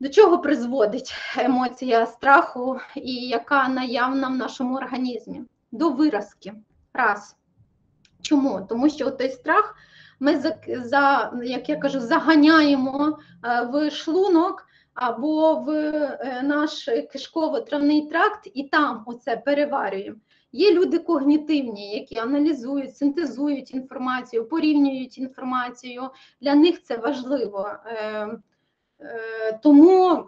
До чого призводить емоція страху, і яка наявна в нашому організмі? До виразки. Раз. Чому? Тому що той страх ми за, як я кажу, заганяємо е, в шлунок, або в е, наш кишково-травний тракт, і там оце переварюємо. Є люди когнітивні, які аналізують, синтезують інформацію, порівнюють інформацію. Для них це важливо. Е, тому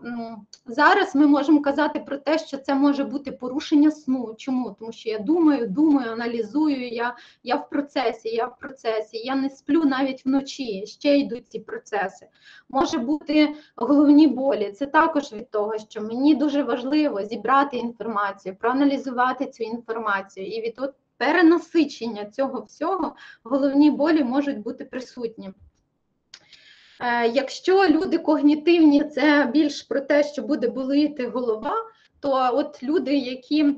зараз ми можемо казати про те, що це може бути порушення сну. Чому? Тому що я думаю, думаю, аналізую, я я в процесі, я в процесі, я не сплю навіть вночі, ще йдуть ці процеси. Може бути головні болі. Це також від того, що мені дуже важливо зібрати інформацію, проаналізувати цю інформацію. І від перенасичення цього всього головні болі можуть бути присутні. Е, якщо люди когнітивні, це більш про те, що буде болити голова, то от люди, які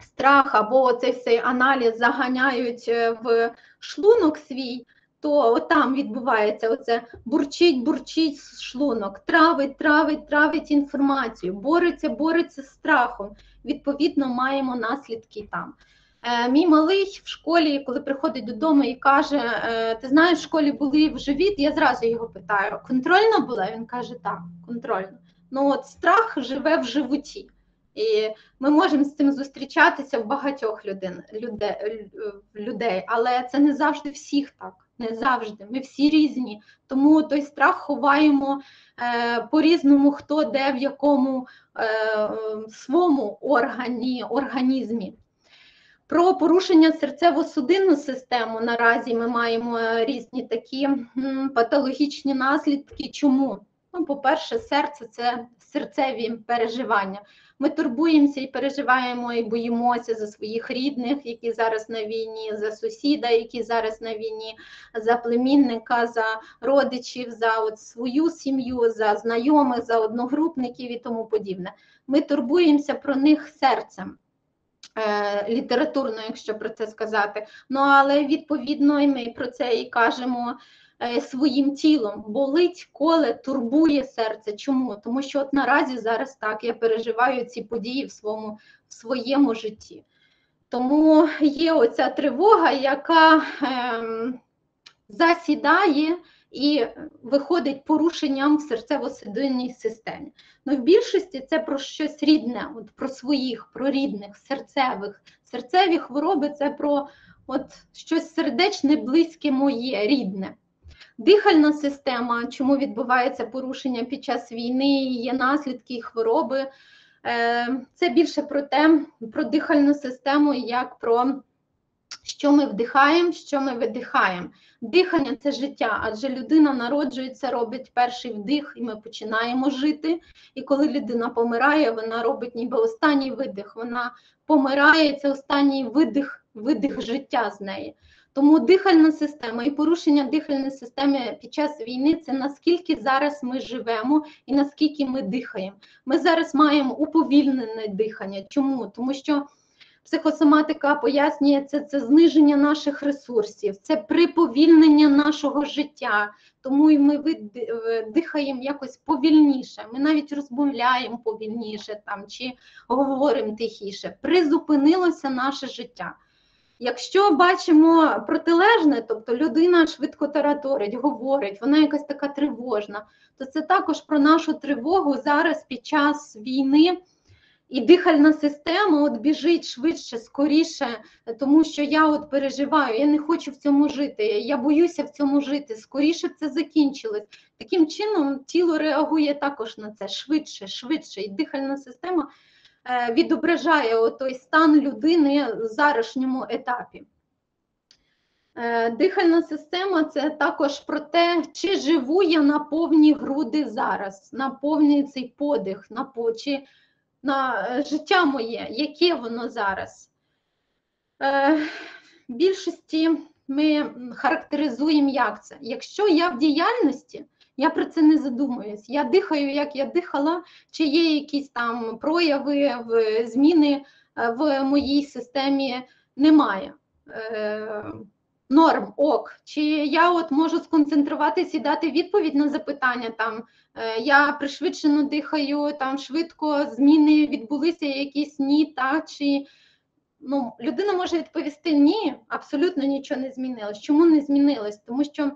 страх або цей цей аналіз заганяють е, в шлунок свій, то от там відбувається оце бурчить, бурчить шлунок, травить, травить, травить інформацію, бореться, бореться з страхом. Відповідно, маємо наслідки там. Е, мій малий в школі, коли приходить додому і каже: е, Ти знаєш, в школі були в живіт, я зразу його питаю: контрольно була? Він каже, так, контрольно. Ну от страх живе в животі. І ми можемо з цим зустрічатися в багатьох людей, людей, людей, але це не завжди всіх так. Не завжди. Ми всі різні. Тому той страх ховаємо е, по-різному, хто де в якому е, своєму органі, організмі. Про порушення серцево-судинну систему наразі ми маємо е, різні такі патологічні наслідки. Чому? Ну, По-перше, серце це серцеві переживання. Ми турбуємося і переживаємо, і боїмося за своїх рідних, які зараз на війні, за сусіда, які зараз на війні, за племінника, за родичів, за от свою сім'ю, за знайомих, за одногрупників і тому подібне. Ми турбуємося про них серцем. Е, літературно, якщо про це сказати. Ну але відповідно і ми про це і кажемо е, своїм тілом. Болить, коле, турбує серце. Чому? Тому що от наразі зараз так я переживаю ці події в своєму, в своєму житті. Тому є оця тривога, яка ем, засідає і виходить порушенням в серцево-судинній системі. Ну, в більшості це про щось рідне, от про своїх, про рідних, серцевих. Серцеві хвороби це про от щось сердечне, близьке моє, рідне. Дихальна система, чому відбувається порушення під час війни, є наслідки хвороби. Е, це більше про те, про дихальну систему, як про що ми вдихаємо, що ми видихаємо. Дихання це життя, адже людина народжується, робить перший вдих, і ми починаємо жити. І коли людина помирає, вона робить ніби останній видих. Вона помирає, це останній видих, видих життя з неї. Тому дихальна система і порушення дихальної системи під час війни це наскільки зараз ми живемо і наскільки ми дихаємо. Ми зараз маємо уповільнене дихання. Чому? Тому що психосоматика пояснює це, зниження наших ресурсів, це приповільнення нашого життя. Тому і ми дихаємо якось повільніше. Ми навіть розмовляємо повільніше там чи говоримо тихіше. Призупинилося наше життя. Якщо бачимо протилежне, тобто людина швидко тараторить, говорить, вона якась така тривожна, то це також про нашу тривогу зараз під час війни. І дихальна система от біжить швидше, скоріше, тому що я от переживаю, я не хочу в цьому жити, я боюся в цьому жити, скоріше це закінчилось. Таким чином, тіло реагує також на це швидше, швидше. І дихальна система Е, відображає той стан людини в зарашньому етапі. Е, дихальна система це також про те, чи живу я на повні груди зараз, на повний цей подих, на чи на е, життя моє, яке воно зараз. В більшості ми характеризуємо, як це. Якщо я в діяльності, я про це не задумуюсь. Я дихаю, як я дихала, чи є якісь там прояви зміни е, в моїй системі немає. Е, норм, ок, чи я от можу сконцентруватися і дати відповідь на запитання там. Е, я пришвидшено дихаю, там швидко зміни відбулися, якісь ні, та чи ну, людина може відповісти ні, абсолютно нічого не змінилось. Чому не змінилось? Тому що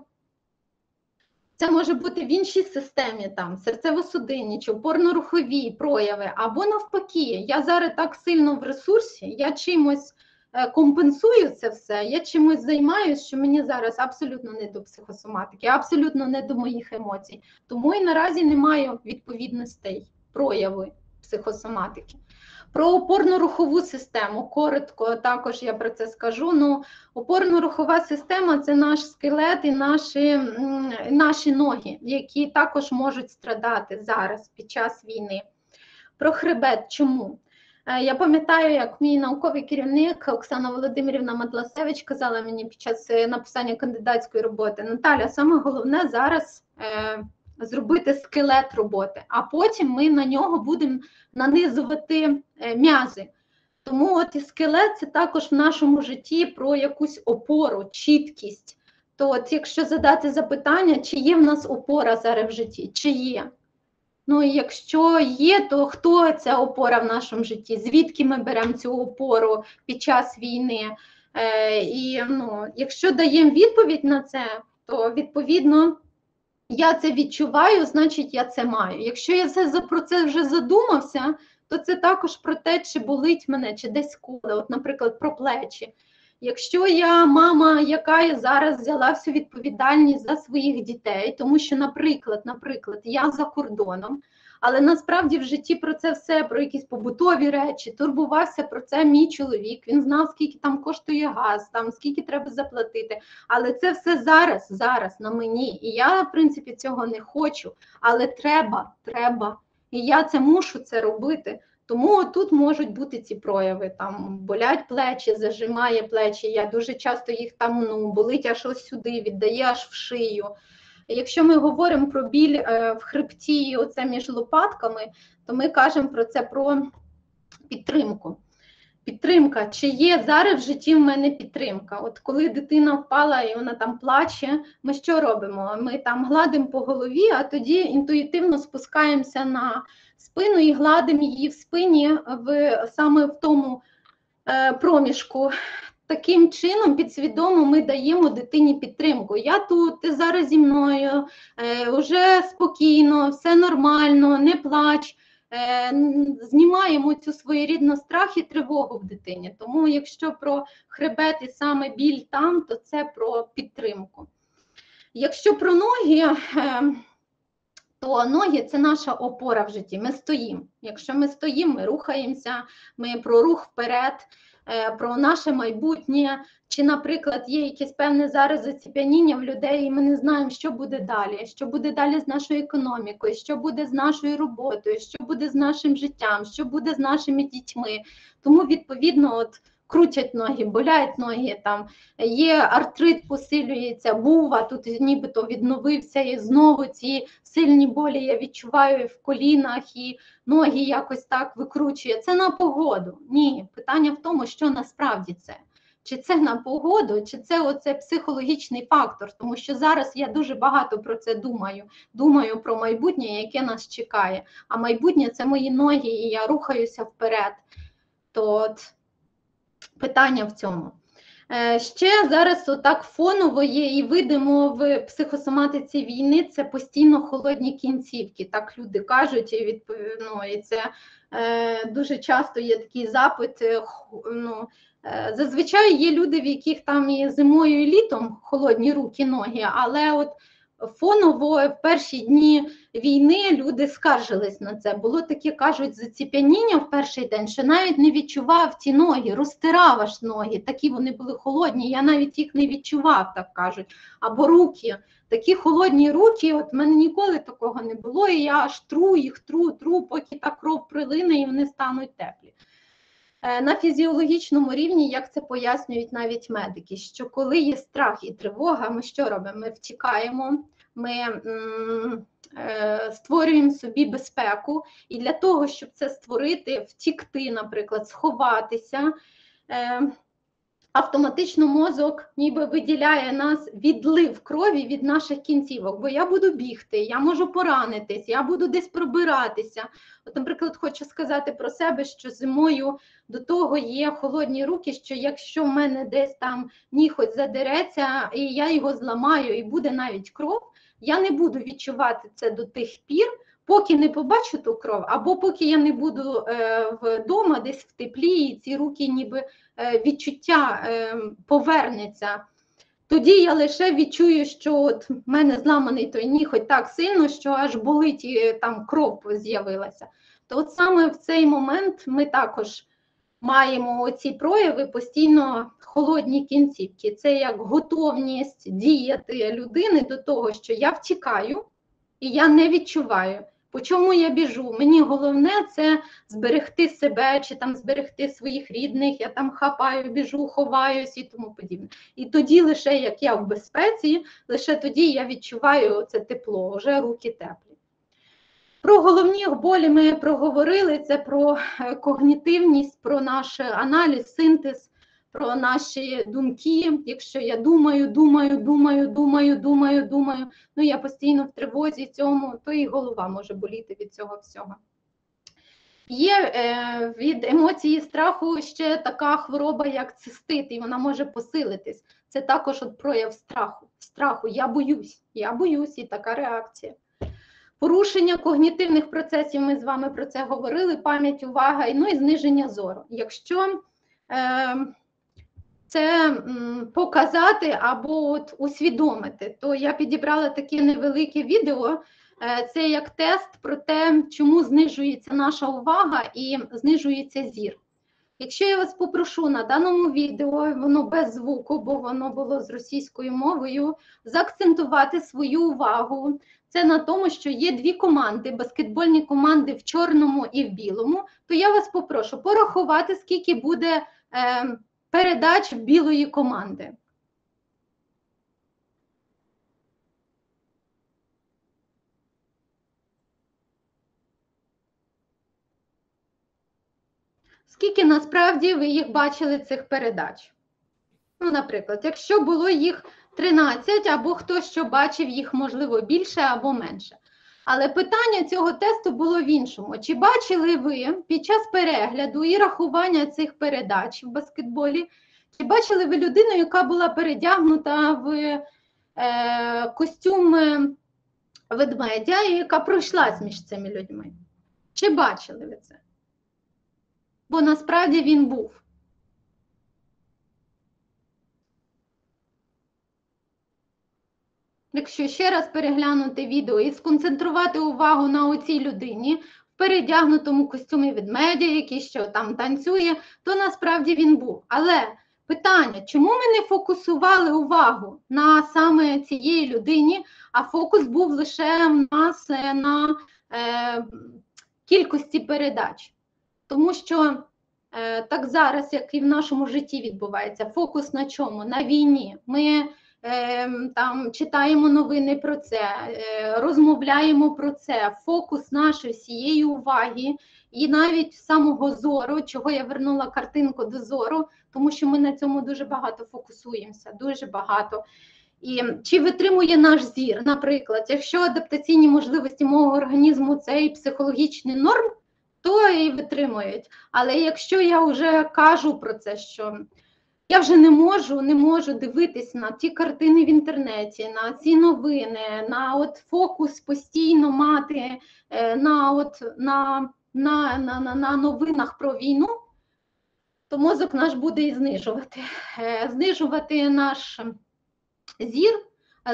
це може бути в іншій системі, там серцево-судинні чи опорно-рухові прояви, або навпаки, я зараз так сильно в ресурсі, я чимось компенсую це все, я чимось займаюся, що мені зараз абсолютно не до психосоматики, абсолютно не до моїх емоцій. Тому і наразі немає відповідностей прояви психосоматики. Про опорно-рухову систему коротко також я про це скажу. Ну, Опорно-рухова система це наш скелет і наші, наші ноги, які також можуть страдати зараз під час війни. Про хребет чому? Е, я пам'ятаю, як мій науковий керівник Оксана Володимирівна Матласевич казала мені під час е, написання кандидатської роботи: Наталя, саме головне зараз е, зробити скелет роботи, а потім ми на нього будемо нанизувати м'язи. Тому от і скелет це також в нашому житті про якусь опору, чіткість. То от якщо задати запитання, чи є в нас опора зараз в житті, чи є? Ну якщо є, то хто ця опора в нашому житті? Звідки ми беремо цю опору під час війни? Е, І ну, якщо даємо відповідь на це, то відповідно я це відчуваю, значить я це маю. Якщо я це про це вже задумався, то це також про те, чи болить мене, чи десь коле, от, наприклад, про плечі. Якщо я мама, яка зараз взяла всю відповідальність за своїх дітей, тому що, наприклад, наприклад, я за кордоном, але насправді в житті про це все, про якісь побутові речі, турбувався про це мій чоловік. Він знав, скільки там коштує газ, там скільки треба заплатити. Але це все зараз, зараз на мені. І я, в принципі, цього не хочу. Але треба, треба. І я це мушу це робити. Тому тут можуть бути ці прояви. Там болять плечі, зажимає плечі. Я дуже часто їх там ну, болить аж ось сюди, віддає аж в шию. Якщо ми говоримо про біль е, в хребті, оце між лопатками, то ми кажемо про це про підтримку. Підтримка, чи є зараз в житті в мене підтримка? От коли дитина впала і вона там плаче, ми що робимо? Ми там гладимо по голові, а тоді інтуїтивно спускаємося на спину і гладимо її в спині в саме в тому е, проміжку таким чином підсвідомо ми даємо дитині підтримку. Я тут, зараз зі мною, е, вже спокійно, все нормально, не плач. Е, знімаємо цю своєрідну страх і тривогу в дитині. Тому, якщо про хребет і саме біль там, то це про підтримку. Якщо про ноги, е, то ноги це наша опора в житті. Ми стоїмо. Якщо ми стоїмо, ми рухаємося, ми про рух вперед, е, про наше майбутнє. Чи, наприклад, є якесь певне зараз заціп'яніння в людей, і ми не знаємо, що буде далі, що буде далі з нашою економікою, що буде з нашою роботою, що буде з нашим життям, що буде з нашими дітьми. Тому, відповідно, от крутять ноги, болять ноги, там є артрит, посилюється, був, а тут нібито відновився, і знову ці сильні болі я відчуваю в колінах, і ноги якось так викручує. Це на погоду. Ні, питання в тому, що насправді це. Чи це на погоду, чи це оце психологічний фактор, тому що зараз я дуже багато про це думаю. Думаю про майбутнє, яке нас чекає. А майбутнє це мої ноги, і я рухаюся вперед. То от питання в цьому. Е, ще зараз отак фоново є і видимо в психосоматиці війни це постійно холодні кінцівки. Так люди кажуть, і відповідно, і це е, дуже часто є такий запит. Е, ну, е, Зазвичай є люди, в яких там і зимою і літом холодні руки, ноги, але от фоново в перші дні війни люди скаржились на це. Було таке, кажуть, заціп'яніння в перший день, що навіть не відчував ті ноги, розтирав аж ноги, такі вони були холодні, я навіть їх не відчував, так кажуть. Або руки, такі холодні руки, от мене ніколи такого не було, і я аж тру їх, тру, тру, поки та кров прилине і вони стануть теплі. Е, на фізіологічному рівні, як це пояснюють навіть медики, що коли є страх і тривога, ми що робимо? Ми втікаємо, ми е, створюємо собі безпеку, і для того, щоб це створити, втікти, наприклад, сховатися. Е, Автоматично мозок ніби виділяє нас відлив крові від наших кінцівок, бо я буду бігти, я можу поранитись, я буду десь пробиратися. От, наприклад, хочу сказати про себе, що зимою до того є холодні руки, що якщо в мене десь там ніхоть задереться, і я його зламаю, і буде навіть кров, я не буду відчувати це до тих пір, поки не побачу ту кров, або поки я не буду е, вдома, десь в теплі, і ці руки ніби відчуття е, повернеться. Тоді я лише відчую, що от в мене зламаний той ніхоть так сильно, що аж болить і там кров з'явилася. То от саме в цей момент ми також маємо ці прояви постійно холодні кінцівки. Це як готовність діяти людини до того, що я втікаю і я не відчуваю. По чому я біжу? Мені головне це зберегти себе чи там зберегти своїх рідних, я там хапаю, біжу, ховаюсь і тому подібне. І тоді, лише як я в безпеці, лише тоді я відчуваю це тепло, вже руки теплі. Про головні болі ми проговорили: це про е, когнітивність, про наш аналіз, синтез, про наші думки. Якщо я думаю, думаю, думаю, думаю, думаю, думаю, ну я постійно в тривозі цьому, то і голова може боліти від цього всього. Є е, від емоції страху ще така хвороба, як цистит, і вона може посилитись. Це також от прояв страху. Страху, я боюсь, я боюсь, і така реакція. Порушення когнітивних процесів, ми з вами про це говорили, пам'ять, увага, ну і зниження зору. Якщо е, це показати або от усвідомити, то я підібрала таке невелике відео. Е, це як тест про те, чому знижується наша увага і знижується зір. Якщо я вас попрошу на даному відео, воно без звуку, бо воно було з російською мовою, заакцентувати свою увагу. Це на тому, що є дві команди, баскетбольні команди в чорному і в білому, то я вас попрошу порахувати, скільки буде е, передач білої команди. Скільки насправді ви їх бачили цих передач? Ну, наприклад, якщо було їх 13, або хтось що бачив їх, можливо, більше або менше. Але питання цього тесту було в іншому: чи бачили ви під час перегляду і рахування цих передач в баскетболі? Чи бачили ви людину, яка була передягнута в е, костюм е, ведмедя, і яка пройшлась між цими людьми? Чи бачили ви це? Бо насправді він був. Якщо ще раз переглянути відео і сконцентрувати увагу на оцій людині в передягнутому костюмі ведмедя, який що там танцює, то насправді він був. Але питання, чому ми не фокусували увагу на саме цієї людині, а фокус був лише в нас е, на е, кількості передач? Тому що е, так зараз, як і в нашому житті відбувається, фокус на чому? На війні. Ми там читаємо новини про це, е, розмовляємо про це. Фокус нашої всієї уваги і навіть самого зору, чого я вернула картинку до зору, тому що ми на цьому дуже багато фокусуємося, дуже багато. І чи витримує наш зір, наприклад, якщо адаптаційні можливості мого організму це і психологічний норм, то і витримують. Але якщо я вже кажу про це, що я вже не можу, не можу дивитись на ті картини в інтернеті, на ці новини, на от фокус постійно мати е, на от на, на, на, на, на новинах про війну, то мозок наш буде і знижувати, е, знижувати наш зір,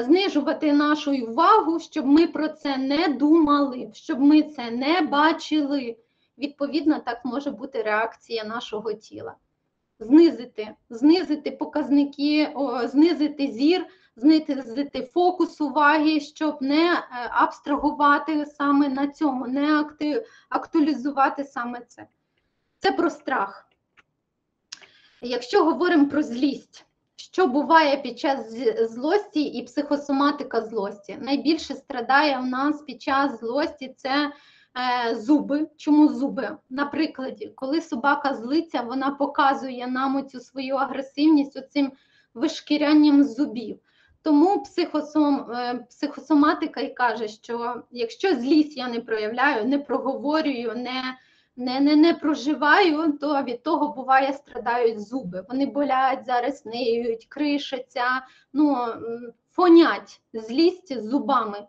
знижувати нашу увагу, щоб ми про це не думали, щоб ми це не бачили. Відповідно, так може бути реакція нашого тіла. Знизити, знизити показники, знизити зір, знизити фокус уваги, щоб не е, абстрагувати саме на цьому, не актуалізувати саме це. Це про страх. Якщо говоримо про злість, що буває під час злості і психосоматика злості? Найбільше страдає в нас під час злості це зуби. Чому зуби? Наприклад, коли собака злиться, вона показує нам оцю свою агресивність оцим вишкірянням зубів. Тому психосом, е, психосоматика і каже, що якщо злість я не проявляю, не проговорюю, не не не, не проживаю, то від того буває страдають зуби. Вони болять, зараз неють, кришаться, ну, фонять злість зубами.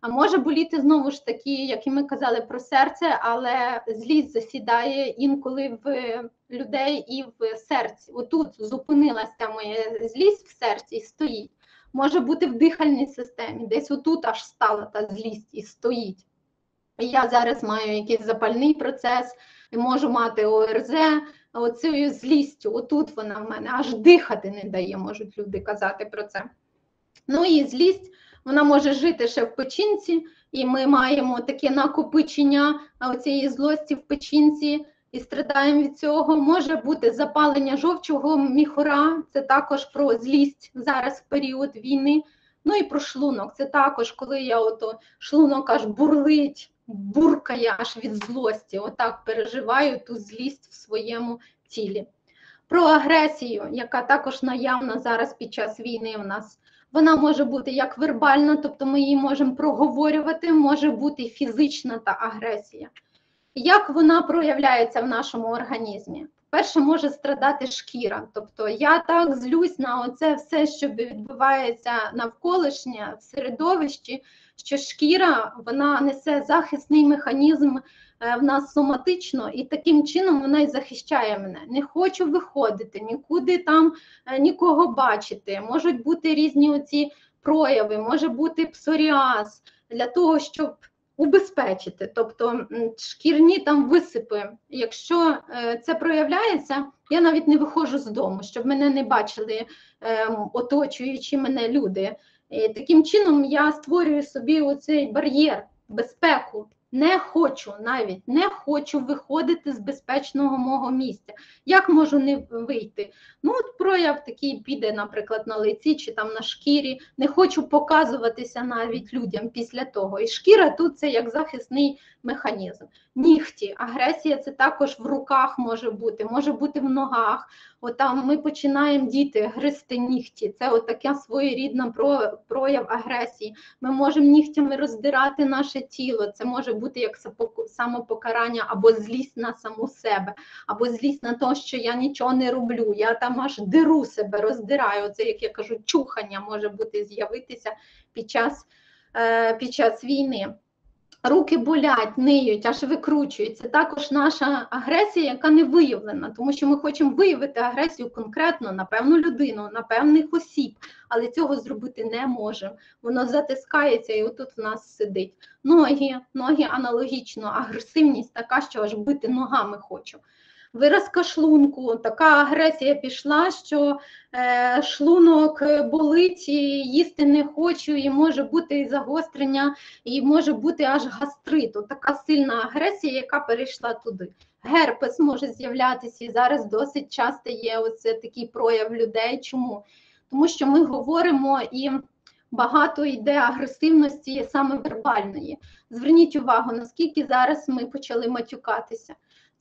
А може боліти знову ж таки, як і ми казали про серце, але злість засідає інколи в людей і в серці. Отут зупинилася моя злість в серці і стоїть. Може бути в дихальній системі, десь отут аж стала та злість і стоїть. Я зараз маю якийсь запальний процес, можу мати ОРЗ, оцею злістю, отут вона в мене аж дихати не дає, можуть люди казати про це. Ну і злість, вона може жити ще в печінці, і ми маємо таке накопичення цієї злості в печінці і страдаємо від цього. Може бути запалення жовчого міхура, це також про злість зараз в період війни. Ну і про шлунок. Це також, коли я ото шлунок аж бурлить буркає аж від злості. Отак переживаю ту злість в своєму тілі. Про агресію, яка також наявна зараз під час війни у нас. Вона може бути як вербальна, тобто ми її можемо проговорювати, може бути фізична та агресія. Як вона проявляється в нашому організмі? Перше, може страдати шкіра. Тобто я так злюсь на оце все, що відбувається навколишнє в середовищі, що шкіра вона несе захисний механізм е, в нас соматично, і таким чином вона й захищає мене. Не хочу виходити, нікуди там е, нікого бачити. Можуть бути різні оці прояви, може бути псоріаз для того, щоб убезпечити, тобто шкірні там висипи. Якщо е, це проявляється, я навіть не виходжу з дому, щоб мене не бачили оточуючі оточуючи мене люди. І Таким чином я створюю собі оцей бар'єр, безпеку. Не хочу навіть не хочу виходити з безпечного мого місця. Як можу не вийти? Ну, от прояв такий піде, наприклад, на лиці чи там на шкірі. Не хочу показуватися навіть людям після того. І шкіра тут це як захисний механізм. Нігті, агресія це також в руках може бути, може бути в ногах. От ми починаємо діти гризти нігті. Це от така своєрідна прояв агресії. Ми можемо нігтями роздирати наше тіло. Це може бути як самопокарання або злість на саму себе, або злість на те, що я нічого не роблю. Я там аж диру себе, роздираю. Це, як я кажу, чухання може бути з'явитися під час, е, під час війни. Руки болять, ниють, аж викручуються. Також наша агресія, яка не виявлена, тому що ми хочемо виявити агресію конкретно на певну людину, на певних осіб, але цього зробити не можемо. Воно затискається і отут в нас сидить. Ноги, ноги аналогічно, агресивність така, що аж бити ногами хочу виразка шлунку, така агресія пішла, що е, шлунок болить, і їсти не хочу, і може бути і загострення, і може бути аж гастрит. Така сильна агресія, яка перейшла туди. Герпес може з'являтися і зараз досить часто є оце такий прояв людей. Чому? Тому що ми говоримо і багато йде агресивності саме вербальної. Зверніть увагу, наскільки зараз ми почали матюкатися.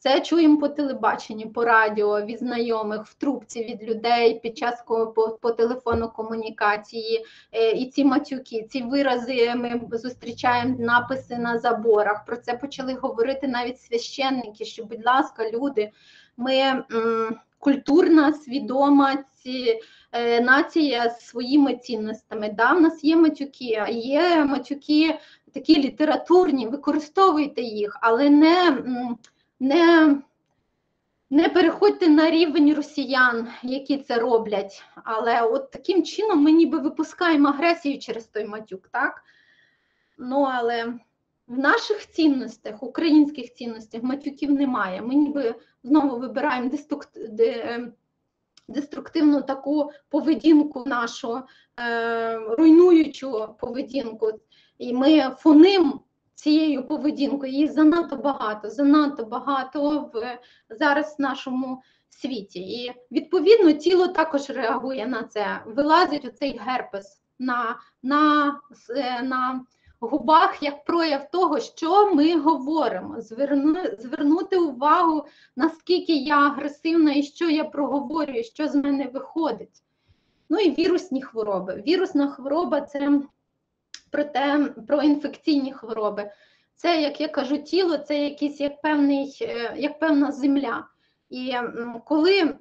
Це чуємо по телебаченню, по радіо, від знайомих, в трубці від людей під час по, по телефону комунікації. Е, і ці матюки, ці вирази ми зустрічаємо написи на заборах. Про це почали говорити навіть священники, що, будь ласка, люди, ми м, культурна, свідома ці, е, нація з своїми цінностями. Да, В нас є матюки, а є матюки такі літературні, використовуйте їх, але не. Не не переходьте на рівень росіян, які це роблять. Але от таким чином ми ніби випускаємо агресію через той матюк, так? Ну, але в наших цінностях, українських цінностях, матюків немає. Ми ніби знову вибираємо деструктивну таку поведінку нашу, е, руйнуючу поведінку. І ми фоним цією поведінкою її занадто багато, занадто багато в зараз в нашому світі. І відповідно тіло також реагує на це. Вилазить оцей герпес на, на, на губах як прояв того, що ми говоримо. Зверну, звернути увагу, наскільки я агресивна і що я проговорюю, що з мене виходить. Ну і вірусні хвороби. Вірусна хвороба це про те, про інфекційні хвороби. Це, як я кажу, тіло це якийсь як певний, е, як певна земля. І коли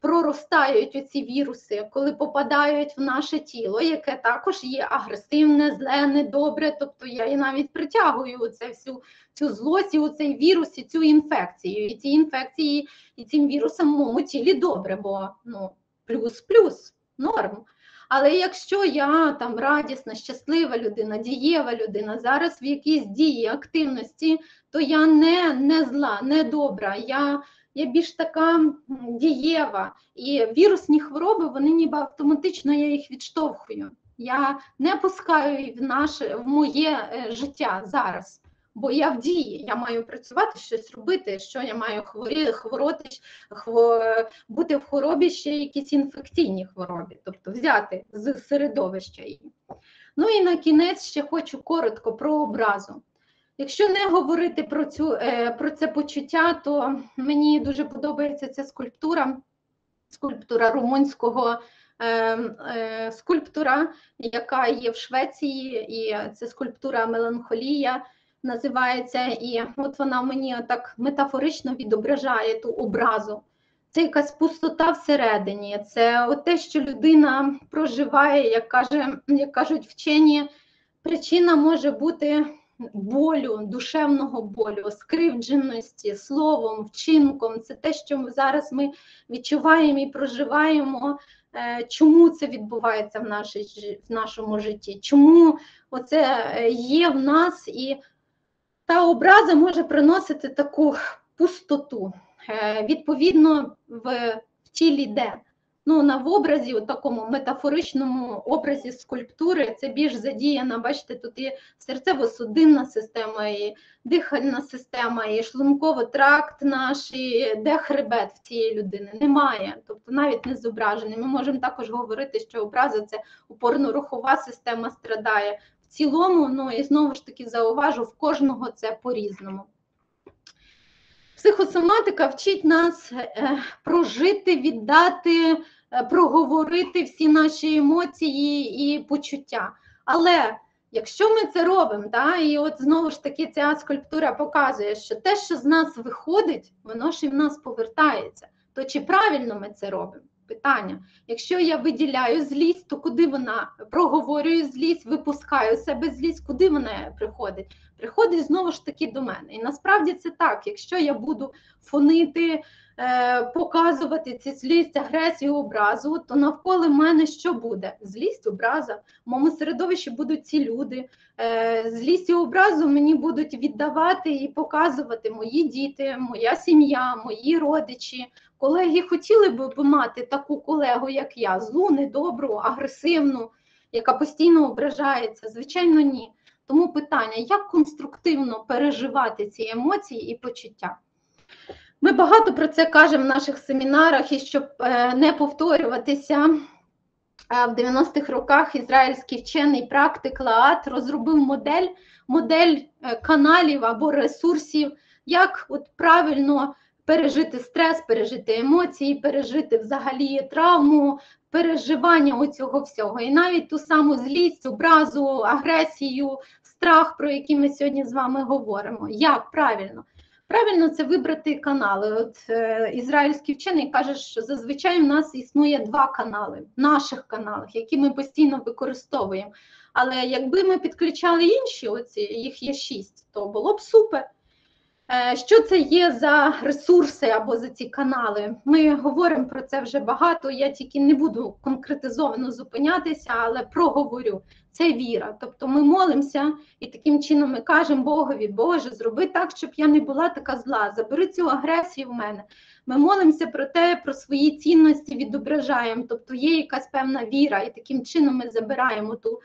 проростають оці віруси, коли попадають в наше тіло, яке також є агресивне, зле, недобре, тобто я і навіть притягую оце всю цю злость, і оцей вірус і цю інфекцію. І ці інфекції і цим вірусам в моєму тілі добре, бо ну, плюс-плюс, норм. Але якщо я там радісна, щаслива людина, дієва людина, зараз в якійсь дії, активності, то я не не зла, не добра, я я більш така дієва. І вірусні хвороби, вони ніби автоматично я їх відштовхую. Я не пускаю в наше в моє е, життя зараз бо я в дії, я маю працювати, щось робити, що я маю хворі, хвороти, хво, бути в хворобі ще якісь інфекційні хвороби, тобто взяти з середовища її. Ну і на кінець ще хочу коротко про образу. Якщо не говорити про цю, е, про це почуття, то мені дуже подобається ця скульптура, скульптура румунського е, е, скульптура, яка є в Швеції, і це скульптура Меланхолія називається, і от вона мені так метафорично відображає ту образу. Це якась пустота всередині, це те, що людина проживає, як каже, як кажуть вчені, причина може бути болю, душевного болю, скривдженості, словом, вчинком. Це те, що зараз ми відчуваємо і проживаємо. Е, чому це відбувається в, нашій, в нашому житті? Чому оце е, є в нас і та образа може приносити таку пустоту. Е, відповідно, в тілі де. Ну, на в образі, у такому метафоричному образі скульптури, це більш задіяна, бачите, тут і серцево-судинна система, і дихальна система, і шлунковий тракт наш, і де хребет в цієї людини немає, тобто навіть не зображений. Ми можемо також говорити, що образа це опорно-рухова система страдає, цілому, ну і знову ж таки зауважу, в кожного це по-різному. Психосоматика вчить нас е, прожити, віддати, е, проговорити всі наші емоції і почуття. Але якщо ми це робимо, да, і от знову ж таки ця скульптура показує, що те, що з нас виходить, воно ж і в нас повертається. То чи правильно ми це робимо? Питання: якщо я виділяю злість, то куди вона проговорюю злість, випускаю себе злість, куди вона приходить? Приходить знову ж таки до мене. І насправді це так, якщо я буду фонити, е, показувати ці злість, агресію, образу, то навколо мене що буде? Злість, образа. В моєму середовищі будуть ці люди. Е, злість і образу мені будуть віддавати і показувати мої діти, моя сім'я, мої родичі. Колеги хотіли б мати таку колегу, як я, злу, недобру, агресивну, яка постійно ображається. Звичайно, ні. Тому питання, як конструктивно переживати ці емоції і почуття? Ми багато про це кажемо в наших семінарах, і щоб е, не повторюватися, е, в 90-х роках ізраїльський вчений практик Лаат розробив модель модель е, каналів або ресурсів, як от правильно пережити стрес, пережити емоції, пережити взагалі травму, переживання оцього всього. І навіть ту саму злість, образу, агресію, страх, про які ми сьогодні з вами говоримо. Як правильно? Правильно це вибрати канали. От е, Ізраїльський вчений каже, що зазвичай в нас існує два канали, наших каналах, які ми постійно використовуємо. Але якби ми підключали інші, оці їх є шість, то було б супер. Е, що це є за ресурси або за ці канали? Ми говоримо про це вже багато. Я тільки не буду конкретизовано зупинятися, але проговорю. Це віра. Тобто ми молимося і таким чином ми кажемо Богові, Боже, зроби так, щоб я не була така зла. Забери цю агресію в мене. Ми молимося про те, про свої цінності відображаємо. Тобто є якась певна віра, і таким чином ми забираємо ту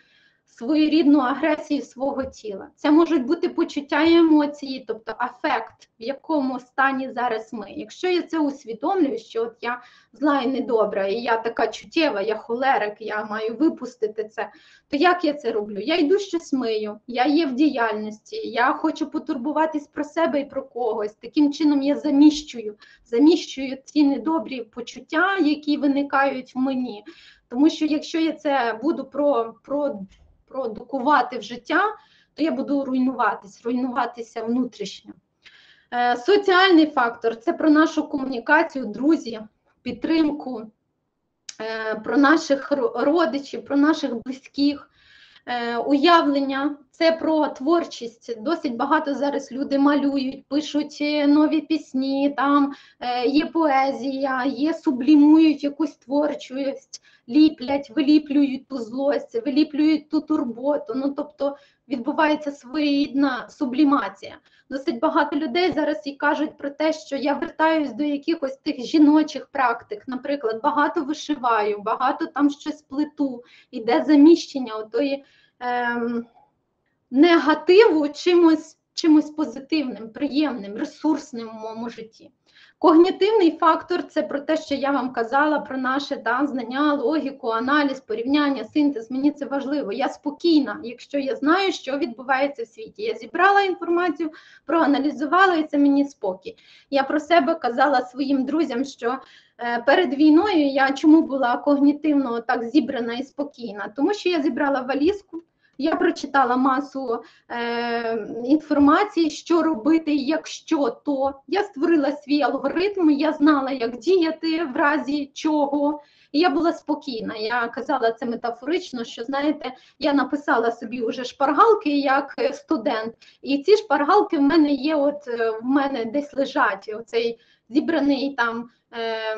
своєрідну агресію свого тіла. Це можуть бути почуття і емоції, тобто афект, в якому стані зараз ми. Якщо я це усвідомлюю, що от я зла і недобра, і я така чуттєва, я холерик, я маю випустити це, то як я це роблю? Я йду щось мию, я є в діяльності, я хочу потурбуватись про себе і про когось. Таким чином я заміщую, заміщую ці недобрі почуття, які виникають в мені. Тому що якщо я це буду про, про продукувати в життя, то я буду руйнуватись, руйнуватися внутрішньо. Е, соціальний фактор це про нашу комунікацію, друзі, підтримку, е, про наших родичів, про наших близьких. Е, уявлення, це про творчість. Досить багато зараз люди малюють, пишуть нові пісні, там є поезія, є сублімують якусь творчість ліплять, виліплюють ту злость, виліплюють ту турботу. Ну тобто відбувається своєрідна сублімація. Досить багато людей зараз і кажуть про те, що я вертаюсь до якихось тих жіночих практик. Наприклад, багато вишиваю, багато там щось плету, іде заміщення отої ем, негативу чимось, чимось позитивним, приємним, ресурсним в моєму житті. Когнітивний фактор це про те, що я вам казала про наше да, знання, логіку, аналіз, порівняння, синтез. Мені це важливо. Я спокійна, якщо я знаю, що відбувається в світі. Я зібрала інформацію, проаналізувала, і це мені спокій. Я про себе казала своїм друзям, що е, перед війною я чому була когнітивно так зібрана і спокійна, тому що я зібрала валізку. Я прочитала масу е, інформації, що робити, якщо то. Я створила свій алгоритм, я знала, як діяти в разі чого. І я була спокійна. Я казала це метафорично, що знаєте, я написала собі вже шпаргалки як студент, і ці шпаргалки в мене є. От е, в мене десь лежать оцей зібраний там е,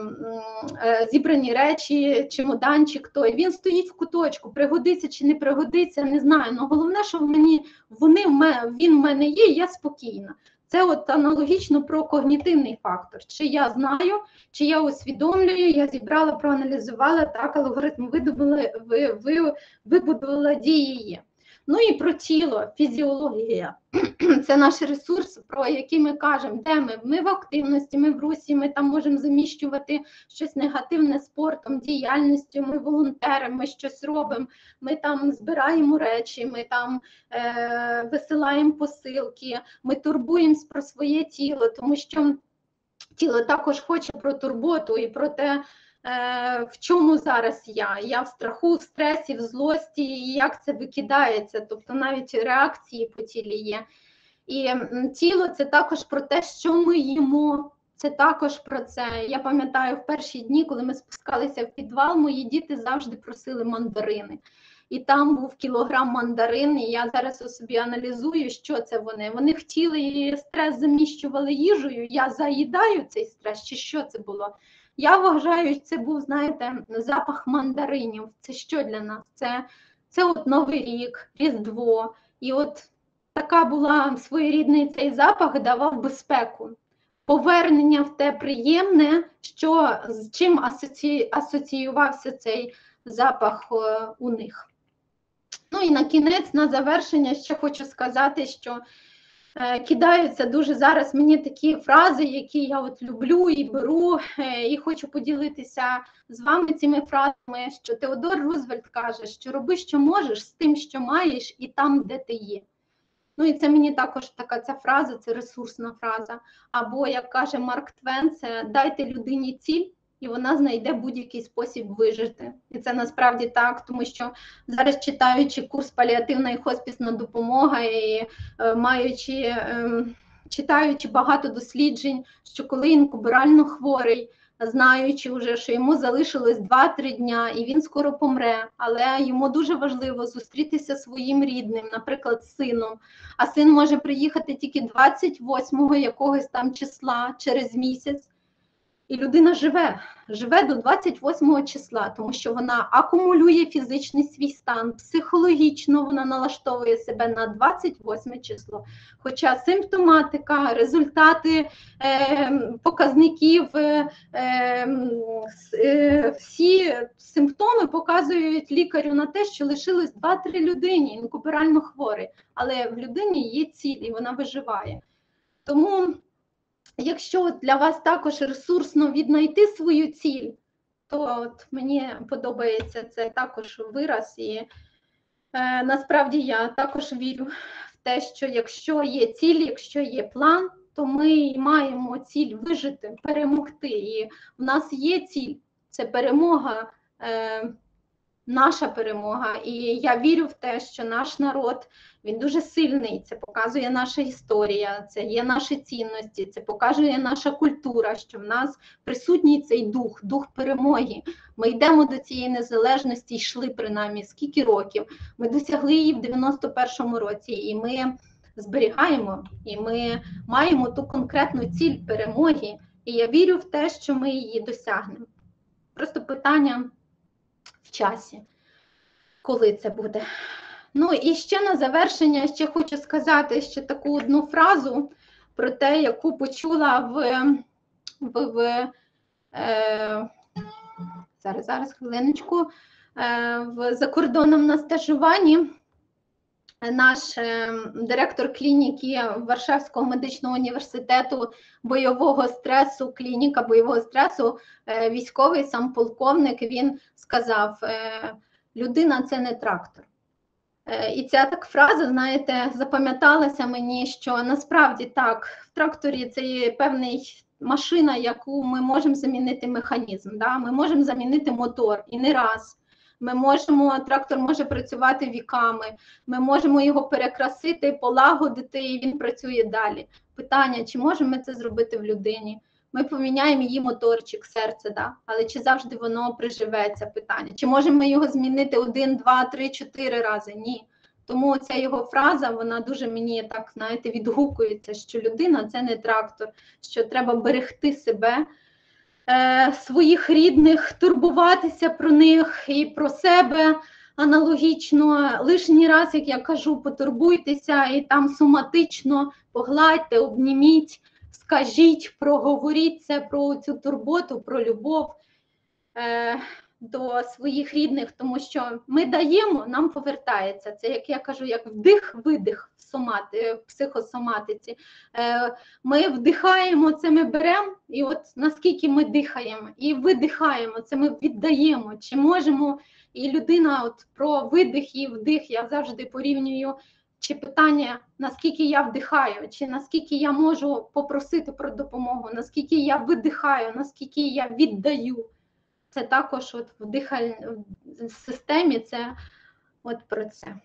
е, зібрані речі, чемоданчик той. Він стоїть в куточку, пригодиться чи не пригодиться, не знаю. Но головне, що мені вони він в мене є, я спокійна. Це от аналогічно про когнітивний фактор. Чи я знаю, чи я усвідомлюю, я зібрала, проаналізувала так, алгоритм видобула, ви, ви, вибудувала дії. Ну і про тіло, фізіологія. Це наш ресурс, про який ми кажемо, де ми ми в активності, ми в русі, ми там можемо заміщувати щось негативне спортом, діяльністю, ми волонтери, ми щось робимо, ми там збираємо речі, ми там е, висилаємо посилки, ми турбуємось про своє тіло, тому що тіло також хоче про турботу і про те. Е, в чому зараз я? Я в страху, в стресі, в злості, і як це викидається, тобто навіть реакції по тілі є. І тіло це також про те, що ми їмо, це також про це. Я пам'ятаю в перші дні, коли ми спускалися в підвал, мої діти завжди просили мандарини. І там був кілограм мандарин, і я зараз собі аналізую, що це вони. Вони хотіли стрес заміщували їжею. Я заїдаю цей стрес, чи що це було? Я вважаю, це був, знаєте, запах мандаринів. Це що для нас? Це це от Новий рік, Різдво. І от така була своєрідний цей запах, давав безпеку. Повернення в те приємне, що з чим асоці... асоціювався цей запах е, у них. Ну і на кінець, на завершення, ще хочу сказати, що кидаються дуже зараз мені такі фрази, які я от люблю і беру, е, і хочу поділитися з вами цими фразами, що Теодор Рузвельт каже, що роби, що можеш з тим, що маєш, і там, де ти є. Ну і це мені також така ця фраза, це ресурсна фраза. Або, як каже Марк Твен, це дайте людині ціль, і вона знайде будь-який спосіб вижити. І це насправді так, тому що зараз читаючи курс паліативна і хоспісна допомога і е, маючи. Е, Читаючи багато досліджень, що коли інкурабельно хворий, знаючи вже, що йому залишилось 2-3 дня і він скоро помре, але йому дуже важливо зустрітися своїм рідним, наприклад, сином. А син може приїхати тільки 28-го якогось там числа через місяць. І людина живе, живе до 28 числа, тому що вона акумулює фізичний свій стан, психологічно вона налаштовує себе на 28 число. Хоча симптоматика, результати е, показників, е, е, всі симптоми показують лікарю на те, що лишилось 2-3 людині, інкуберально хворий, але в людині є ціль і вона виживає. Тому. Якщо для вас також ресурсно віднайти свою ціль, то от мені подобається це також вираз, і е, насправді я також вірю в те, що якщо є ціль, якщо є план, то ми маємо ціль вижити, перемогти. І в нас є ціль це перемога. Е, наша перемога. І я вірю в те, що наш народ він дуже сильний. Це показує наша історія, це є наші цінності, це показує наша культура, що в нас присутній цей дух, дух перемоги. Ми йдемо до цієї незалежності, йшли принаймні скільки років. Ми досягли її в 91-му році, і ми зберігаємо, і ми маємо ту конкретну ціль перемоги. І я вірю в те, що ми її досягнемо. Просто питання в часі, коли це буде. Ну і ще на завершення ще хочу сказати ще таку одну фразу про те, яку почула в в, в е, зараз, зараз хвилиночку, е, в за кордоном на стажуванні. Наш е, директор клініки Варшавського медичного університету бойового стресу, клініка бойового стресу, е, військовий сам полковник, він сказав: е, людина це не трактор. І ця так фраза, знаєте, запам'яталася мені, що насправді так, в тракторі це є певний машина, яку ми можемо замінити механізм. Да? Ми можемо замінити мотор і не раз. Ми можемо, трактор може працювати віками, ми можемо його перекрасити, полагодити, і він працює далі. Питання: чи можемо ми це зробити в людині? Ми поміняємо її моторчик, серце, да? але чи завжди воно приживеться? Питання? Чи можемо ми його змінити один, два, три, чотири рази? Ні. Тому ця його фраза, вона дуже мені так знаєте, відгукується, що людина це не трактор, що треба берегти себе. Е, своїх рідних, турбуватися про них і про себе аналогічно. Лишній раз, як я кажу, потурбуйтеся і там соматично погладьте, обніміть, скажіть, проговоріть це про цю турботу, про любов. Е, до своїх рідних, тому що ми даємо, нам повертається. Це як я кажу, як вдих-видих в сомати, в психосоматиці. Е, ми вдихаємо, це ми беремо, і от наскільки ми дихаємо, і видихаємо, це ми віддаємо. Чи можемо? І людина, от про видих і вдих, я завжди порівнюю. Чи питання, наскільки я вдихаю, чи наскільки я можу попросити про допомогу, наскільки я видихаю, наскільки я віддаю це також от в дихальній системі це от про це.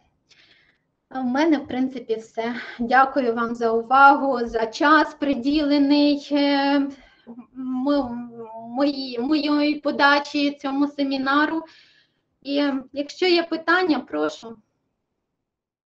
У мене, в принципі, все. Дякую вам за увагу, за час приділений. Е, моєї подачі цьому семінару. І якщо є питання, прошу.